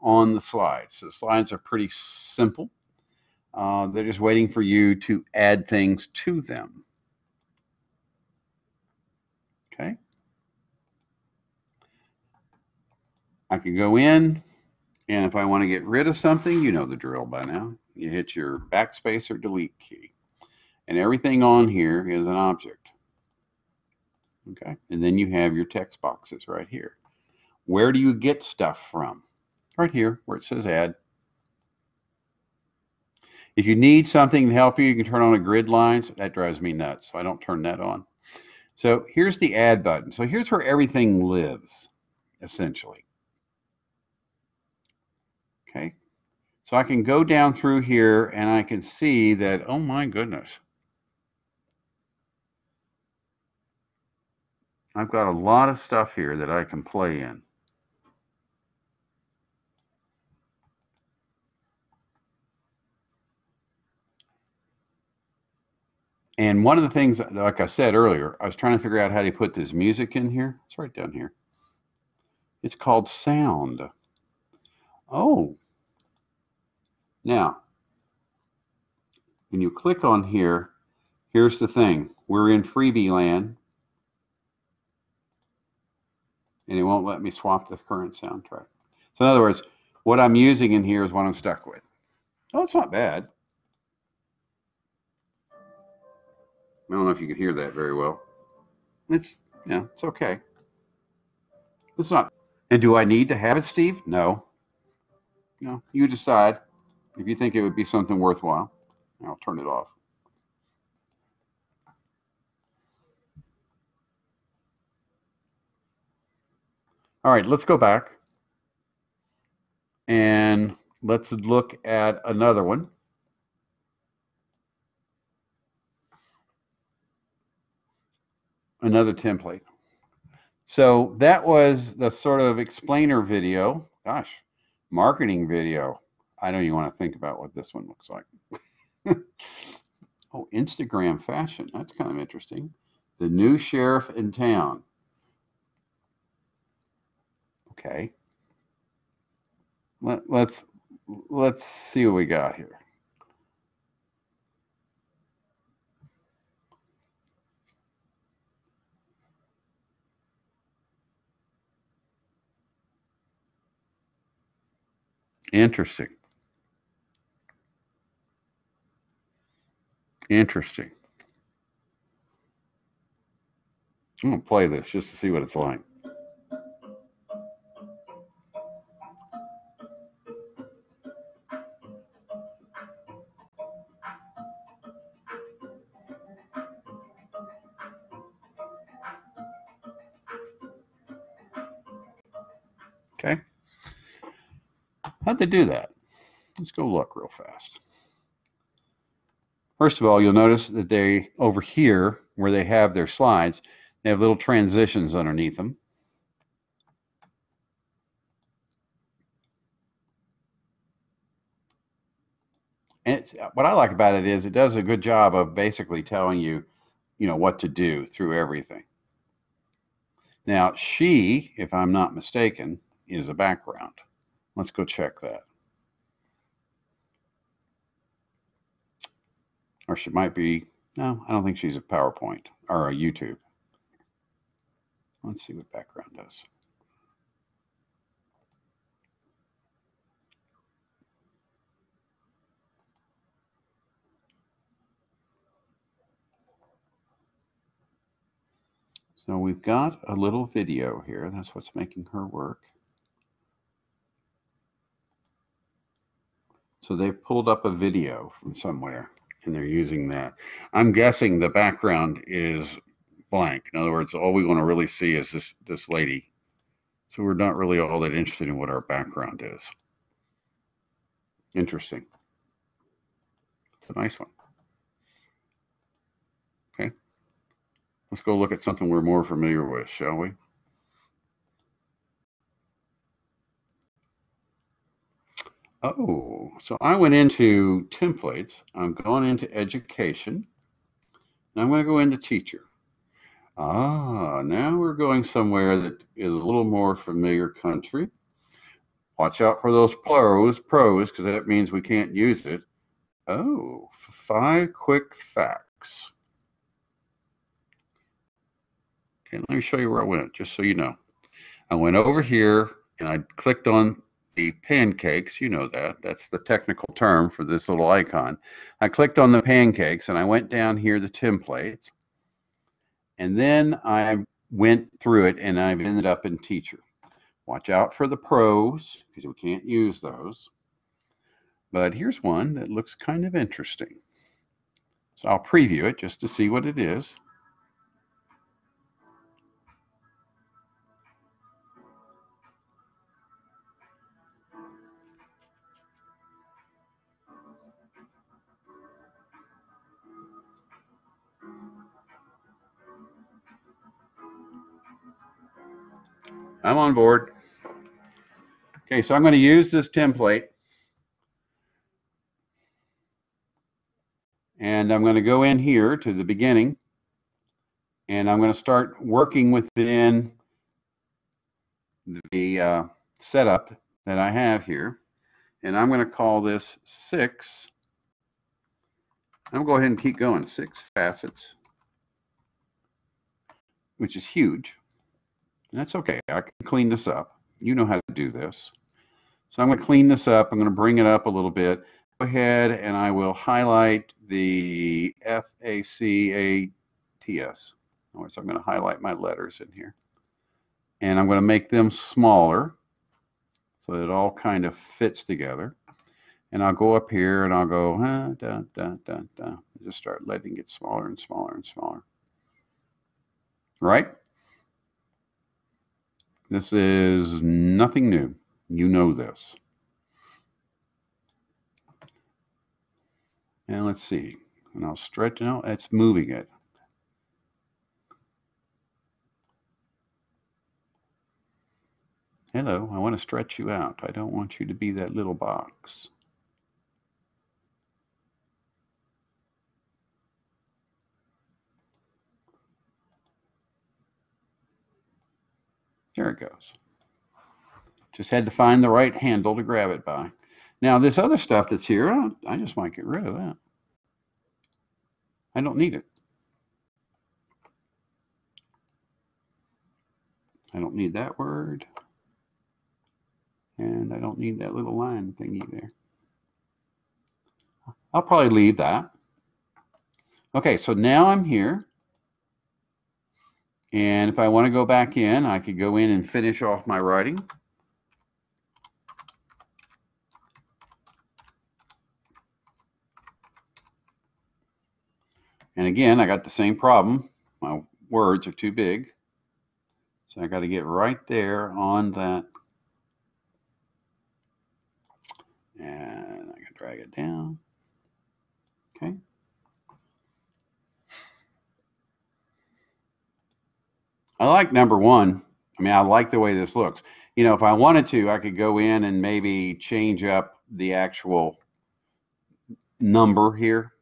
on the slides. So the slides are pretty simple. Uh, they're just waiting for you to add things to them. Okay. I can go in, and if I want to get rid of something, you know the drill by now. You hit your backspace or delete key. And everything on here is an object. Okay, and then you have your text boxes right here. Where do you get stuff from? Right here, where it says add. If you need something to help you, you can turn on a grid lines. That drives me nuts, so I don't turn that on. So here's the add button. So here's where everything lives, essentially. Okay, so I can go down through here and I can see that, oh my goodness. I've got a lot of stuff here that I can play in. And one of the things, like I said earlier, I was trying to figure out how to put this music in here. It's right down here. It's called sound. Oh. Now, when you click on here, here's the thing. We're in freebie land. And it won't let me swap the current soundtrack. So in other words, what I'm using in here is what I'm stuck with. Oh, it's not bad. I don't know if you can hear that very well. It's, yeah, it's okay. It's not. And do I need to have it, Steve? No. No, you decide if you think it would be something worthwhile. I'll turn it off. All right, let's go back and let's look at another one. another template. So that was the sort of explainer video. Gosh, marketing video. I don't even want to think about what this one looks like. oh, Instagram fashion. That's kind of interesting. The new sheriff in town. Okay. Let, let's let's see what we got here. Interesting. Interesting. I'm going to play this just to see what it's like. They do that? Let's go look real fast. First of all, you'll notice that they, over here, where they have their slides, they have little transitions underneath them. And what I like about it is it does a good job of basically telling you, you know, what to do through everything. Now, she, if I'm not mistaken, is a background. Let's go check that. Or she might be, no, I don't think she's a PowerPoint or a YouTube. Let's see what background does. So we've got a little video here. That's what's making her work. So they've pulled up a video from somewhere and they're using that. I'm guessing the background is blank. In other words, all we want to really see is this, this lady. So we're not really all that interested in what our background is. Interesting. It's a nice one. Okay. Let's go look at something we're more familiar with, shall we? Oh, so I went into templates. I'm going into education. I'm going to go into teacher. Ah, now we're going somewhere that is a little more familiar country. Watch out for those pros, pros, because that means we can't use it. Oh, five quick facts. Okay, let me show you where I went, just so you know. I went over here and I clicked on the pancakes. You know that. That's the technical term for this little icon. I clicked on the pancakes and I went down here, the templates. And then I went through it and I've ended up in teacher. Watch out for the pros because we can't use those. But here's one that looks kind of interesting. So I'll preview it just to see what it is. I'm on board. Okay, so I'm going to use this template. And I'm going to go in here to the beginning. And I'm going to start working within the uh, setup that I have here. And I'm going to call this six. I'm going to go ahead and keep going. Six facets, which is huge. That's okay. I can clean this up. You know how to do this. So I'm going to clean this up. I'm going to bring it up a little bit. Go ahead and I will highlight the F-A-C-A-T-S. In other words, I'm going to highlight my letters in here. And I'm going to make them smaller so it all kind of fits together. And I'll go up here and I'll go, ah, da, da, da, da. Just start letting it get smaller and smaller and smaller. Right? This is nothing new. You know this. And let's see. And I'll stretch. No, it's moving it. Hello, I want to stretch you out. I don't want you to be that little box. There it goes. Just had to find the right handle to grab it by. Now this other stuff that's here, I just might get rid of that. I don't need it. I don't need that word. And I don't need that little line thingy there. I'll probably leave that. Okay, so now I'm here. And if I want to go back in, I could go in and finish off my writing. And again, I got the same problem. My words are too big. So I got to get right there on that. And I can drag it down. Okay. I like number one. I mean, I like the way this looks. You know, if I wanted to, I could go in and maybe change up the actual number here,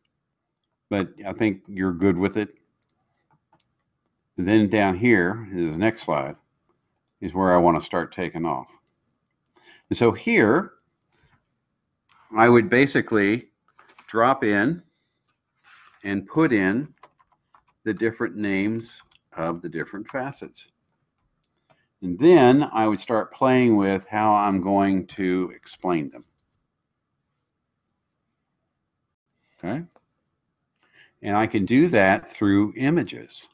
but I think you're good with it. Then down here is the next slide is where I want to start taking off. And so here, I would basically drop in and put in the different names of the different facets. And then I would start playing with how I'm going to explain them. Okay? And I can do that through images.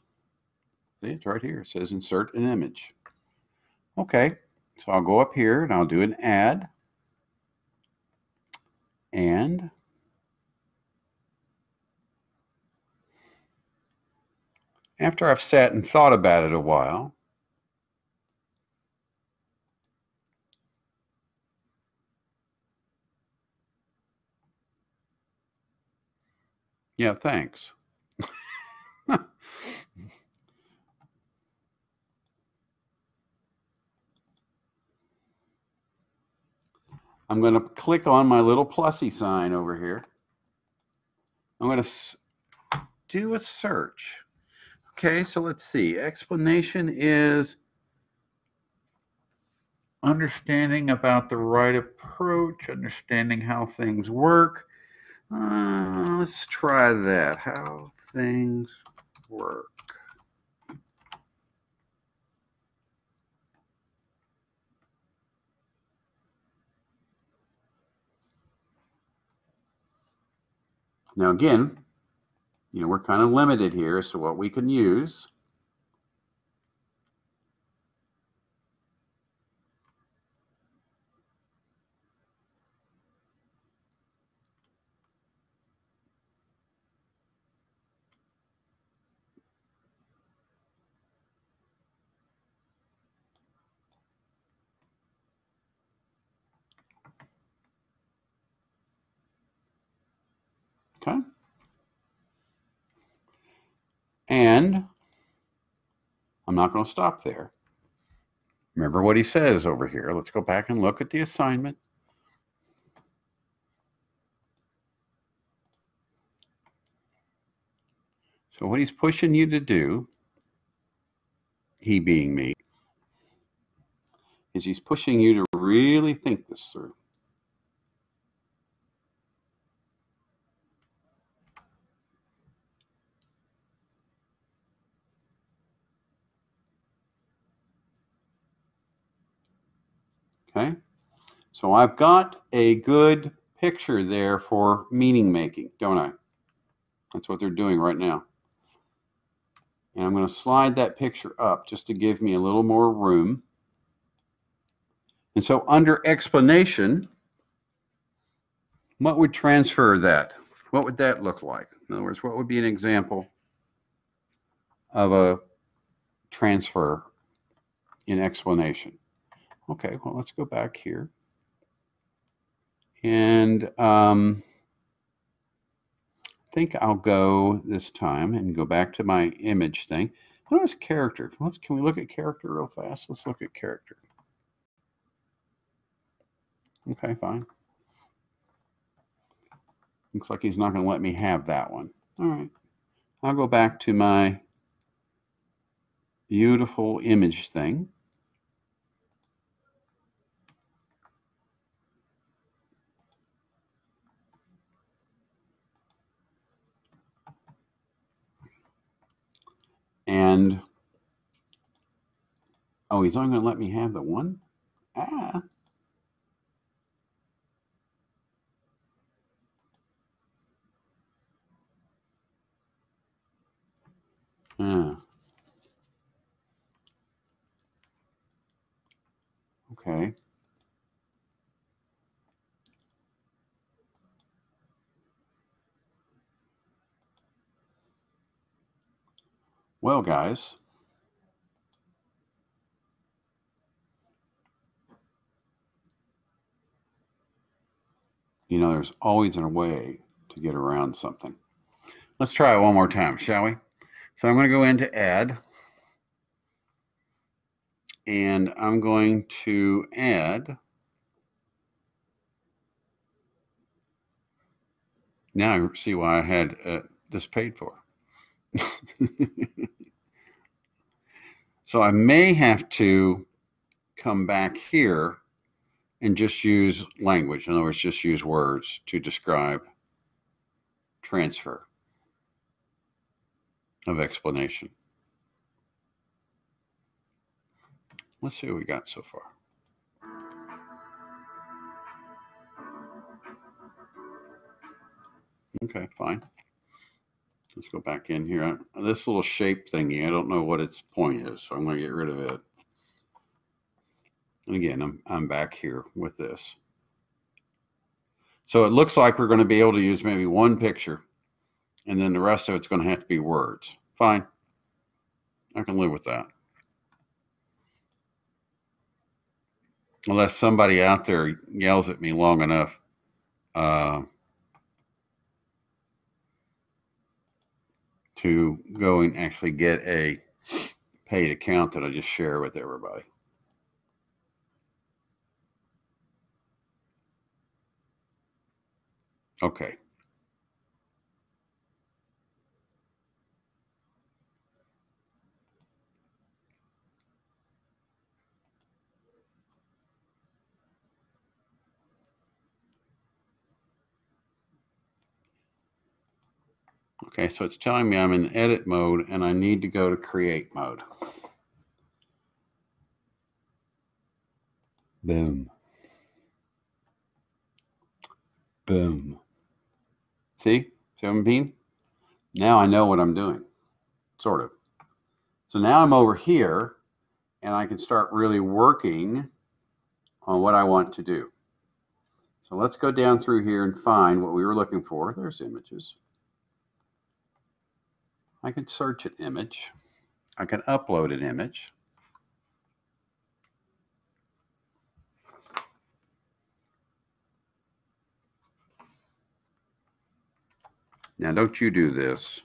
See, it's right here. It says insert an image. Okay, so I'll go up here and I'll do an add. And after I've sat and thought about it a while, yeah, thanks. I'm going to click on my little plusy sign over here. I'm going to do a search. Okay, so let's see. Explanation is understanding about the right approach, understanding how things work. Uh, let's try that. How things work. Now again, you know, we're kind of limited here as to what we can use. Okay. And I'm not going to stop there. Remember what he says over here. Let's go back and look at the assignment. So what he's pushing you to do, he being me, is he's pushing you to really think this through. Okay, so I've got a good picture there for meaning making, don't I? That's what they're doing right now. And I'm going to slide that picture up just to give me a little more room. And so under explanation, what would transfer that? What would that look like? In other words, what would be an example of a transfer in explanation? Okay, well, let's go back here. And um, I think I'll go this time and go back to my image thing. What is character? Let's, can we look at character real fast? Let's look at character. Okay, fine. Looks like he's not going to let me have that one. All right. I'll go back to my beautiful image thing. And, oh, he's only going to let me have the one? Ah. Ah. Okay. Well, guys, you know, there's always a way to get around something. Let's try it one more time, shall we? So I'm going to go into add, and I'm going to add. Now I see why I had uh, this paid for. so I may have to come back here and just use language. In other words, just use words to describe transfer of explanation. Let's see what we got so far. Okay, fine. Let's go back in here. This little shape thingy, I don't know what its point is, so I'm going to get rid of it. And again, I'm, I'm back here with this. So it looks like we're going to be able to use maybe one picture, and then the rest of it's going to have to be words. Fine. I can live with that. Unless somebody out there yells at me long enough. Uh, to go and actually get a paid account that I just share with everybody. Okay. Okay, so it's telling me I'm in edit mode and I need to go to create mode. Boom. Boom. See, 17? Now I know what I'm doing, sort of. So now I'm over here and I can start really working on what I want to do. So let's go down through here and find what we were looking for. There's images. I can search an image. I can upload an image. Now, don't you do this.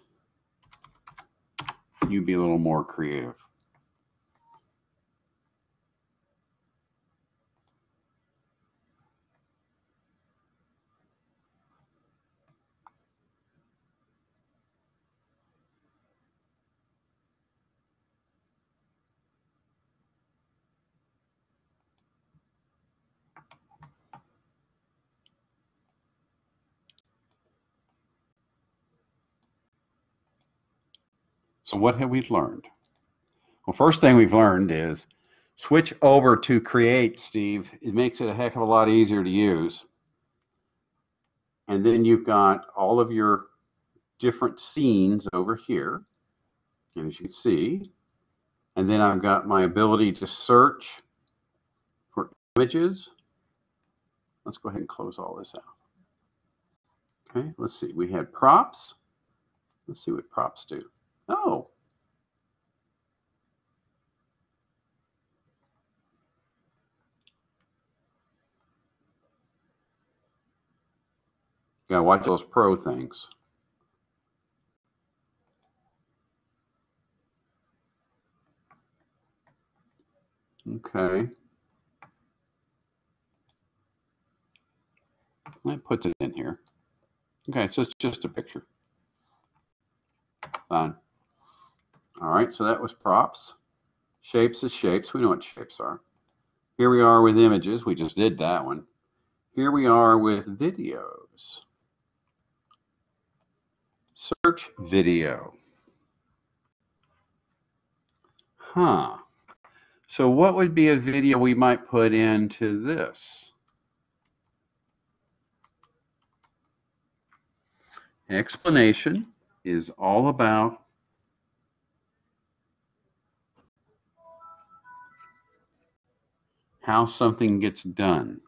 You be a little more creative. What have we learned? Well, first thing we've learned is switch over to Create, Steve. It makes it a heck of a lot easier to use. And then you've got all of your different scenes over here, and as you can see. And then I've got my ability to search for images. Let's go ahead and close all this out. Okay, let's see. We had props. Let's see what props do. Oh. Gotta watch those pro things. Okay. That puts it in here. Okay, so it's just a picture. Fine. All right, so that was props. Shapes is shapes. We know what shapes are. Here we are with images. We just did that one. Here we are with videos. Search video. Huh. So what would be a video we might put into this? Explanation is all about how something gets done.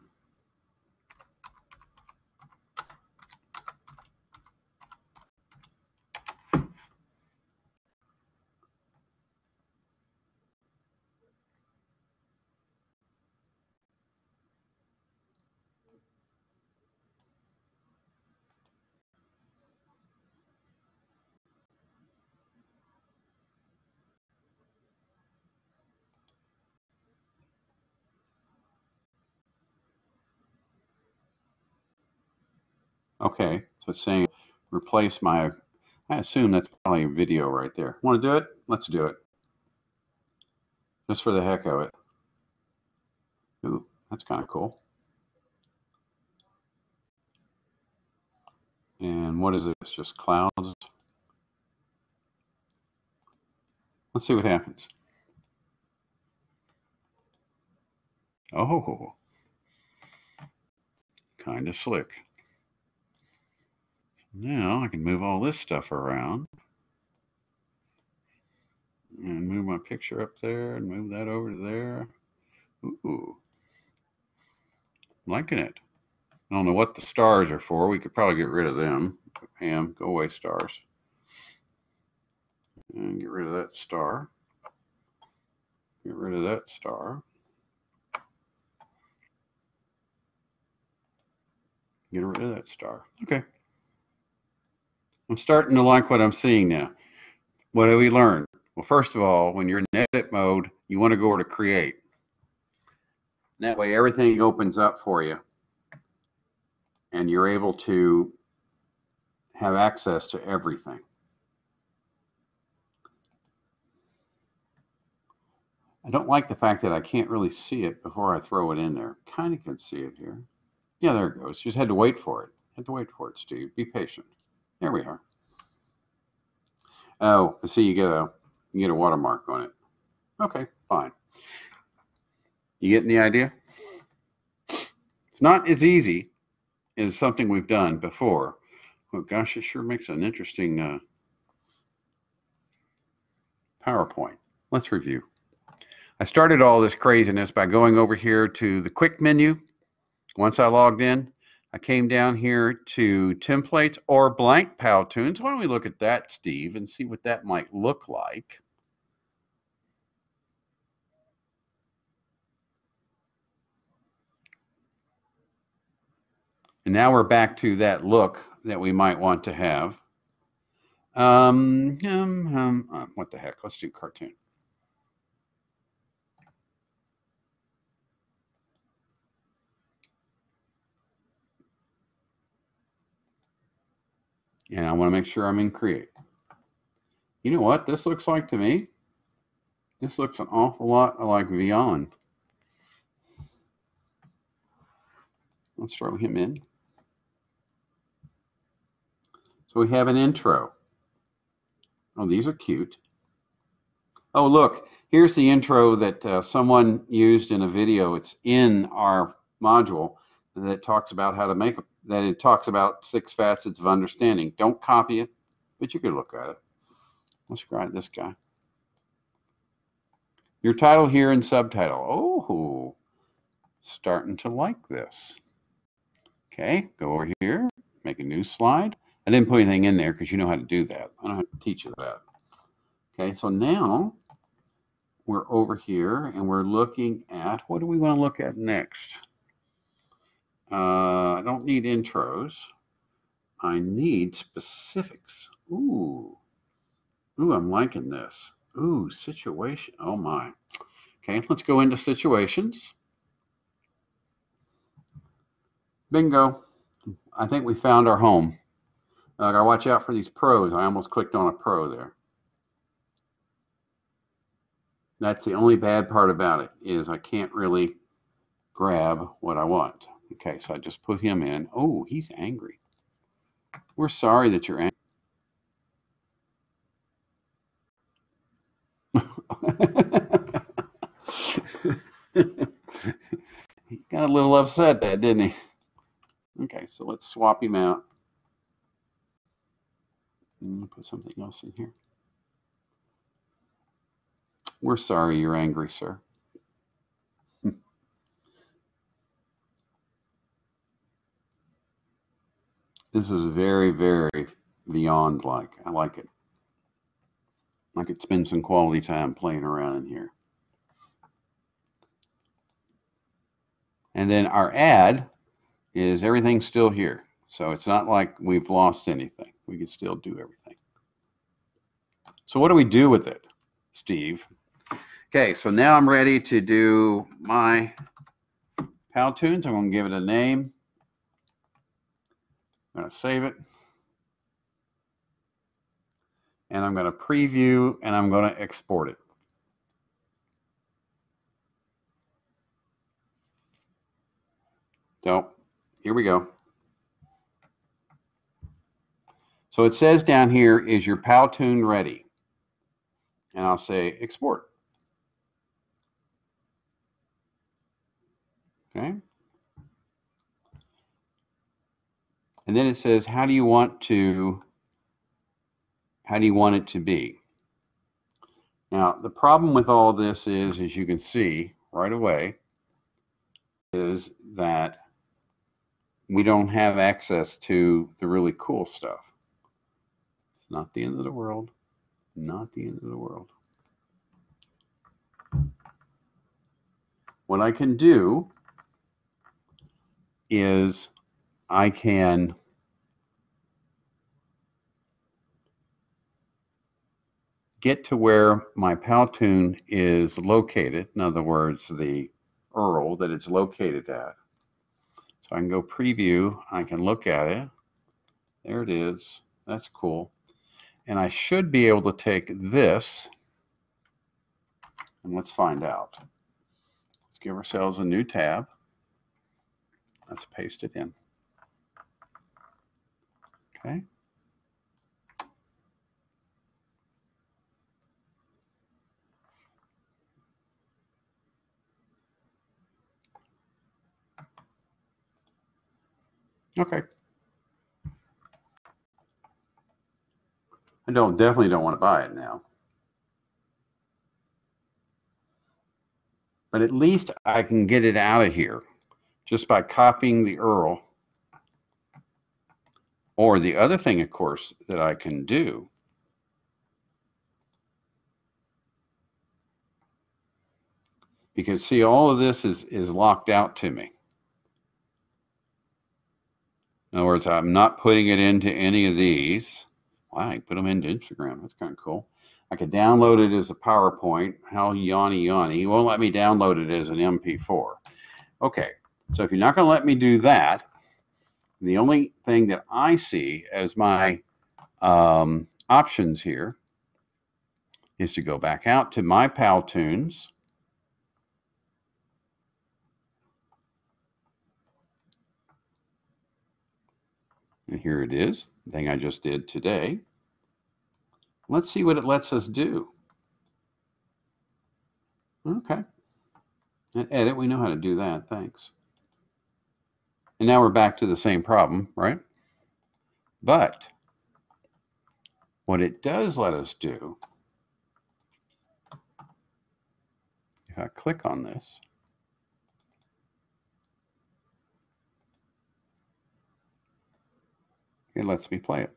Saying replace my, I assume that's probably a video right there. Want to do it? Let's do it. Just for the heck of it. Ooh, that's kind of cool. And what is this? Just clouds? Let's see what happens. Oh, kind of slick. Now I can move all this stuff around and move my picture up there and move that over to there. Ooh, liking it. I don't know what the stars are for. We could probably get rid of them. Pam, go away stars. And get rid of that star. Get rid of that star. Get rid of that star. Okay. I'm starting to like what I'm seeing now. What do we learn? Well, first of all, when you're in edit mode, you want to go over to create. That way everything opens up for you and you're able to have access to everything. I don't like the fact that I can't really see it before I throw it in there. Kind of can see it here. Yeah, there it goes. You Just had to wait for it. Had to wait for it, Steve. Be patient. There we are. Oh, I see, you get a you get a watermark on it. Okay, fine. You getting the idea? It's not as easy as something we've done before. Oh gosh, it sure makes an interesting uh, PowerPoint. Let's review. I started all this craziness by going over here to the quick menu. Once I logged in, I came down here to templates or blank Powtoons. Why don't we look at that, Steve, and see what that might look like. And now we're back to that look that we might want to have. Um, um, um, uh, what the heck? Let's do cartoon. And I want to make sure I'm in create. You know what this looks like to me? This looks an awful lot like Vyond. Let's throw him in. So we have an intro. Oh, these are cute. Oh, look, here's the intro that uh, someone used in a video. It's in our module that talks about how to make that it talks about six facets of understanding. Don't copy it, but you could look at it. Let's try this guy. Your title here and subtitle. Oh, starting to like this. Okay, go over here, make a new slide. I didn't put anything in there because you know how to do that. I don't have to teach you that. Okay, so now we're over here and we're looking at, what do we want to look at next? Uh, I don't need intros. I need specifics. Ooh. Ooh, I'm liking this. Ooh, situation. Oh my. Okay, let's go into situations. Bingo. I think we found our home. I gotta watch out for these pros. I almost clicked on a pro there. That's the only bad part about it is I can't really grab what I want. Okay, so I just put him in. Oh, he's angry. We're sorry that you're angry. he got a little upset that, didn't he? Okay, so let's swap him out. And put something else in here. We're sorry you're angry, sir. This is very, very Vyond like. I like it. I could spend some quality time playing around in here. And then our ad is everything still here. So it's not like we've lost anything. We can still do everything. So what do we do with it, Steve? Okay, so now I'm ready to do my Powtoons. I'm going to give it a name. I'm going to save it. And I'm going to preview and I'm going to export it. So here we go. So it says down here, is your Powtoon ready? And I'll say export. Okay. And then it says, how do you want to, how do you want it to be? Now, the problem with all this is, as you can see right away, is that we don't have access to the really cool stuff. It's not the end of the world. Not the end of the world. What I can do is I can get to where my Powtoon is located, in other words, the URL that it's located at. So I can go preview, I can look at it. There it is. That's cool. And I should be able to take this, and let's find out. Let's give ourselves a new tab. Let's paste it in. Okay. Okay. I don't definitely don't want to buy it now. But at least I can get it out of here just by copying the URL. Or the other thing, of course, that I can do because see all of this is is locked out to me. In other words, I'm not putting it into any of these. Wow, I put them into Instagram. That's kind of cool. I could download it as a PowerPoint. How yawny yawny. Won't let me download it as an MP4. Okay, so if you're not going to let me do that, the only thing that I see as my um, options here is to go back out to my Powtoons. And here it is, the thing I just did today. Let's see what it lets us do. Okay. And edit, we know how to do that, thanks. And now we're back to the same problem, right? But what it does let us do, if I click on this, it lets me play it.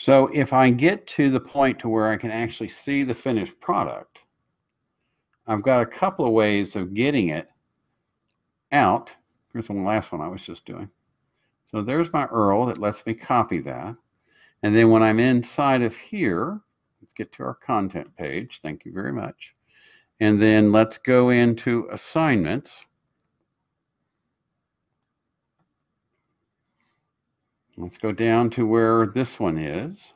So if I get to the point to where I can actually see the finished product, I've got a couple of ways of getting it out. Here's the last one I was just doing. So there's my URL that lets me copy that. And then when I'm inside of here, let's get to our content page. Thank you very much. And then let's go into assignments. Let's go down to where this one is.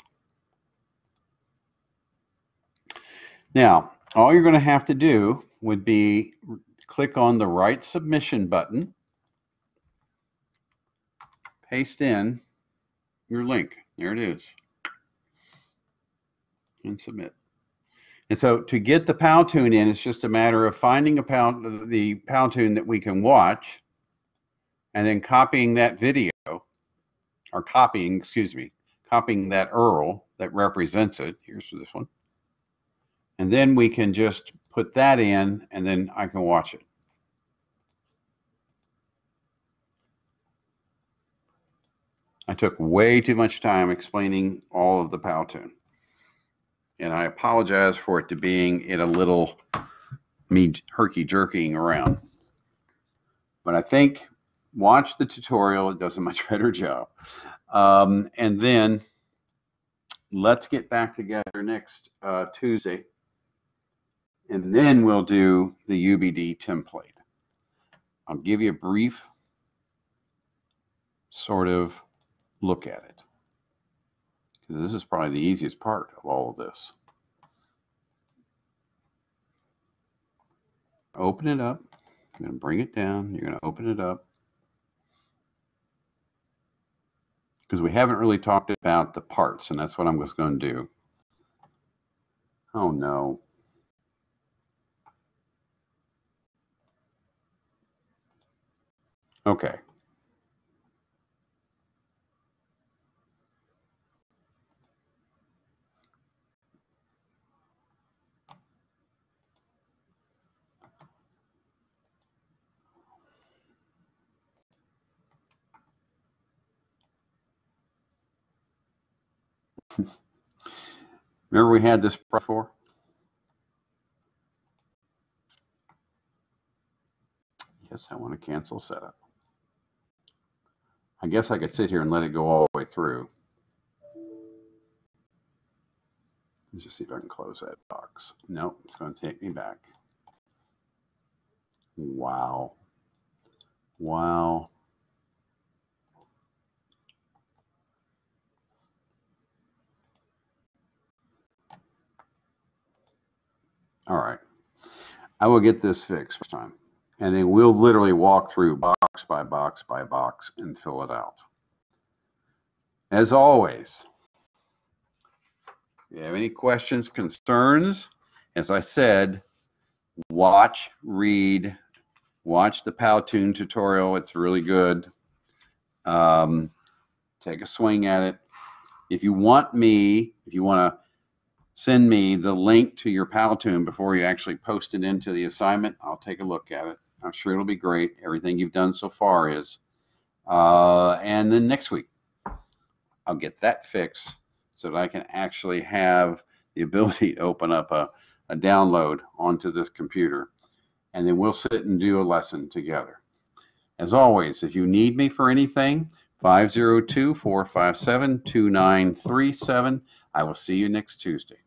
Now, all you're going to have to do would be click on the right submission button, paste in your link. There it is. And submit. And so to get the Powtoon in, it's just a matter of finding a Pow, the Powtoon that we can watch and then copying that video or copying, excuse me, copying that URL that represents it. Here's this one. And then we can just put that in and then I can watch it. I took way too much time explaining all of the Powtoon. And I apologize for it to being in a little me herky jerking around. But I think watch the tutorial. It does a much better job. Um, and then let's get back together next uh, Tuesday. And then we'll do the UBD template. I'll give you a brief sort of look at it. Because this is probably the easiest part of all of this. Open it up. I'm going to bring it down. You're going to open it up. Because we haven't really talked about the parts, and that's what I'm just going to do. Oh no. Okay. Remember we had this before? Yes, I want to cancel setup. I guess I could sit here and let it go all the way through. Let's just see if I can close that box. Nope, it's going to take me back. Wow. Wow. All right. I will get this fixed this time. And then we'll literally walk through box by box by box and fill it out. As always, if you have any questions, concerns, as I said, watch, read, watch the Powtoon tutorial. It's really good. Um, take a swing at it. If you want me, if you want to send me the link to your Powtoon before you actually post it into the assignment. I'll take a look at it. I'm sure it'll be great. Everything you've done so far is. Uh, and then next week, I'll get that fixed so that I can actually have the ability to open up a, a download onto this computer. And then we'll sit and do a lesson together. As always, if you need me for anything, 502 457 2937. I will see you next Tuesday.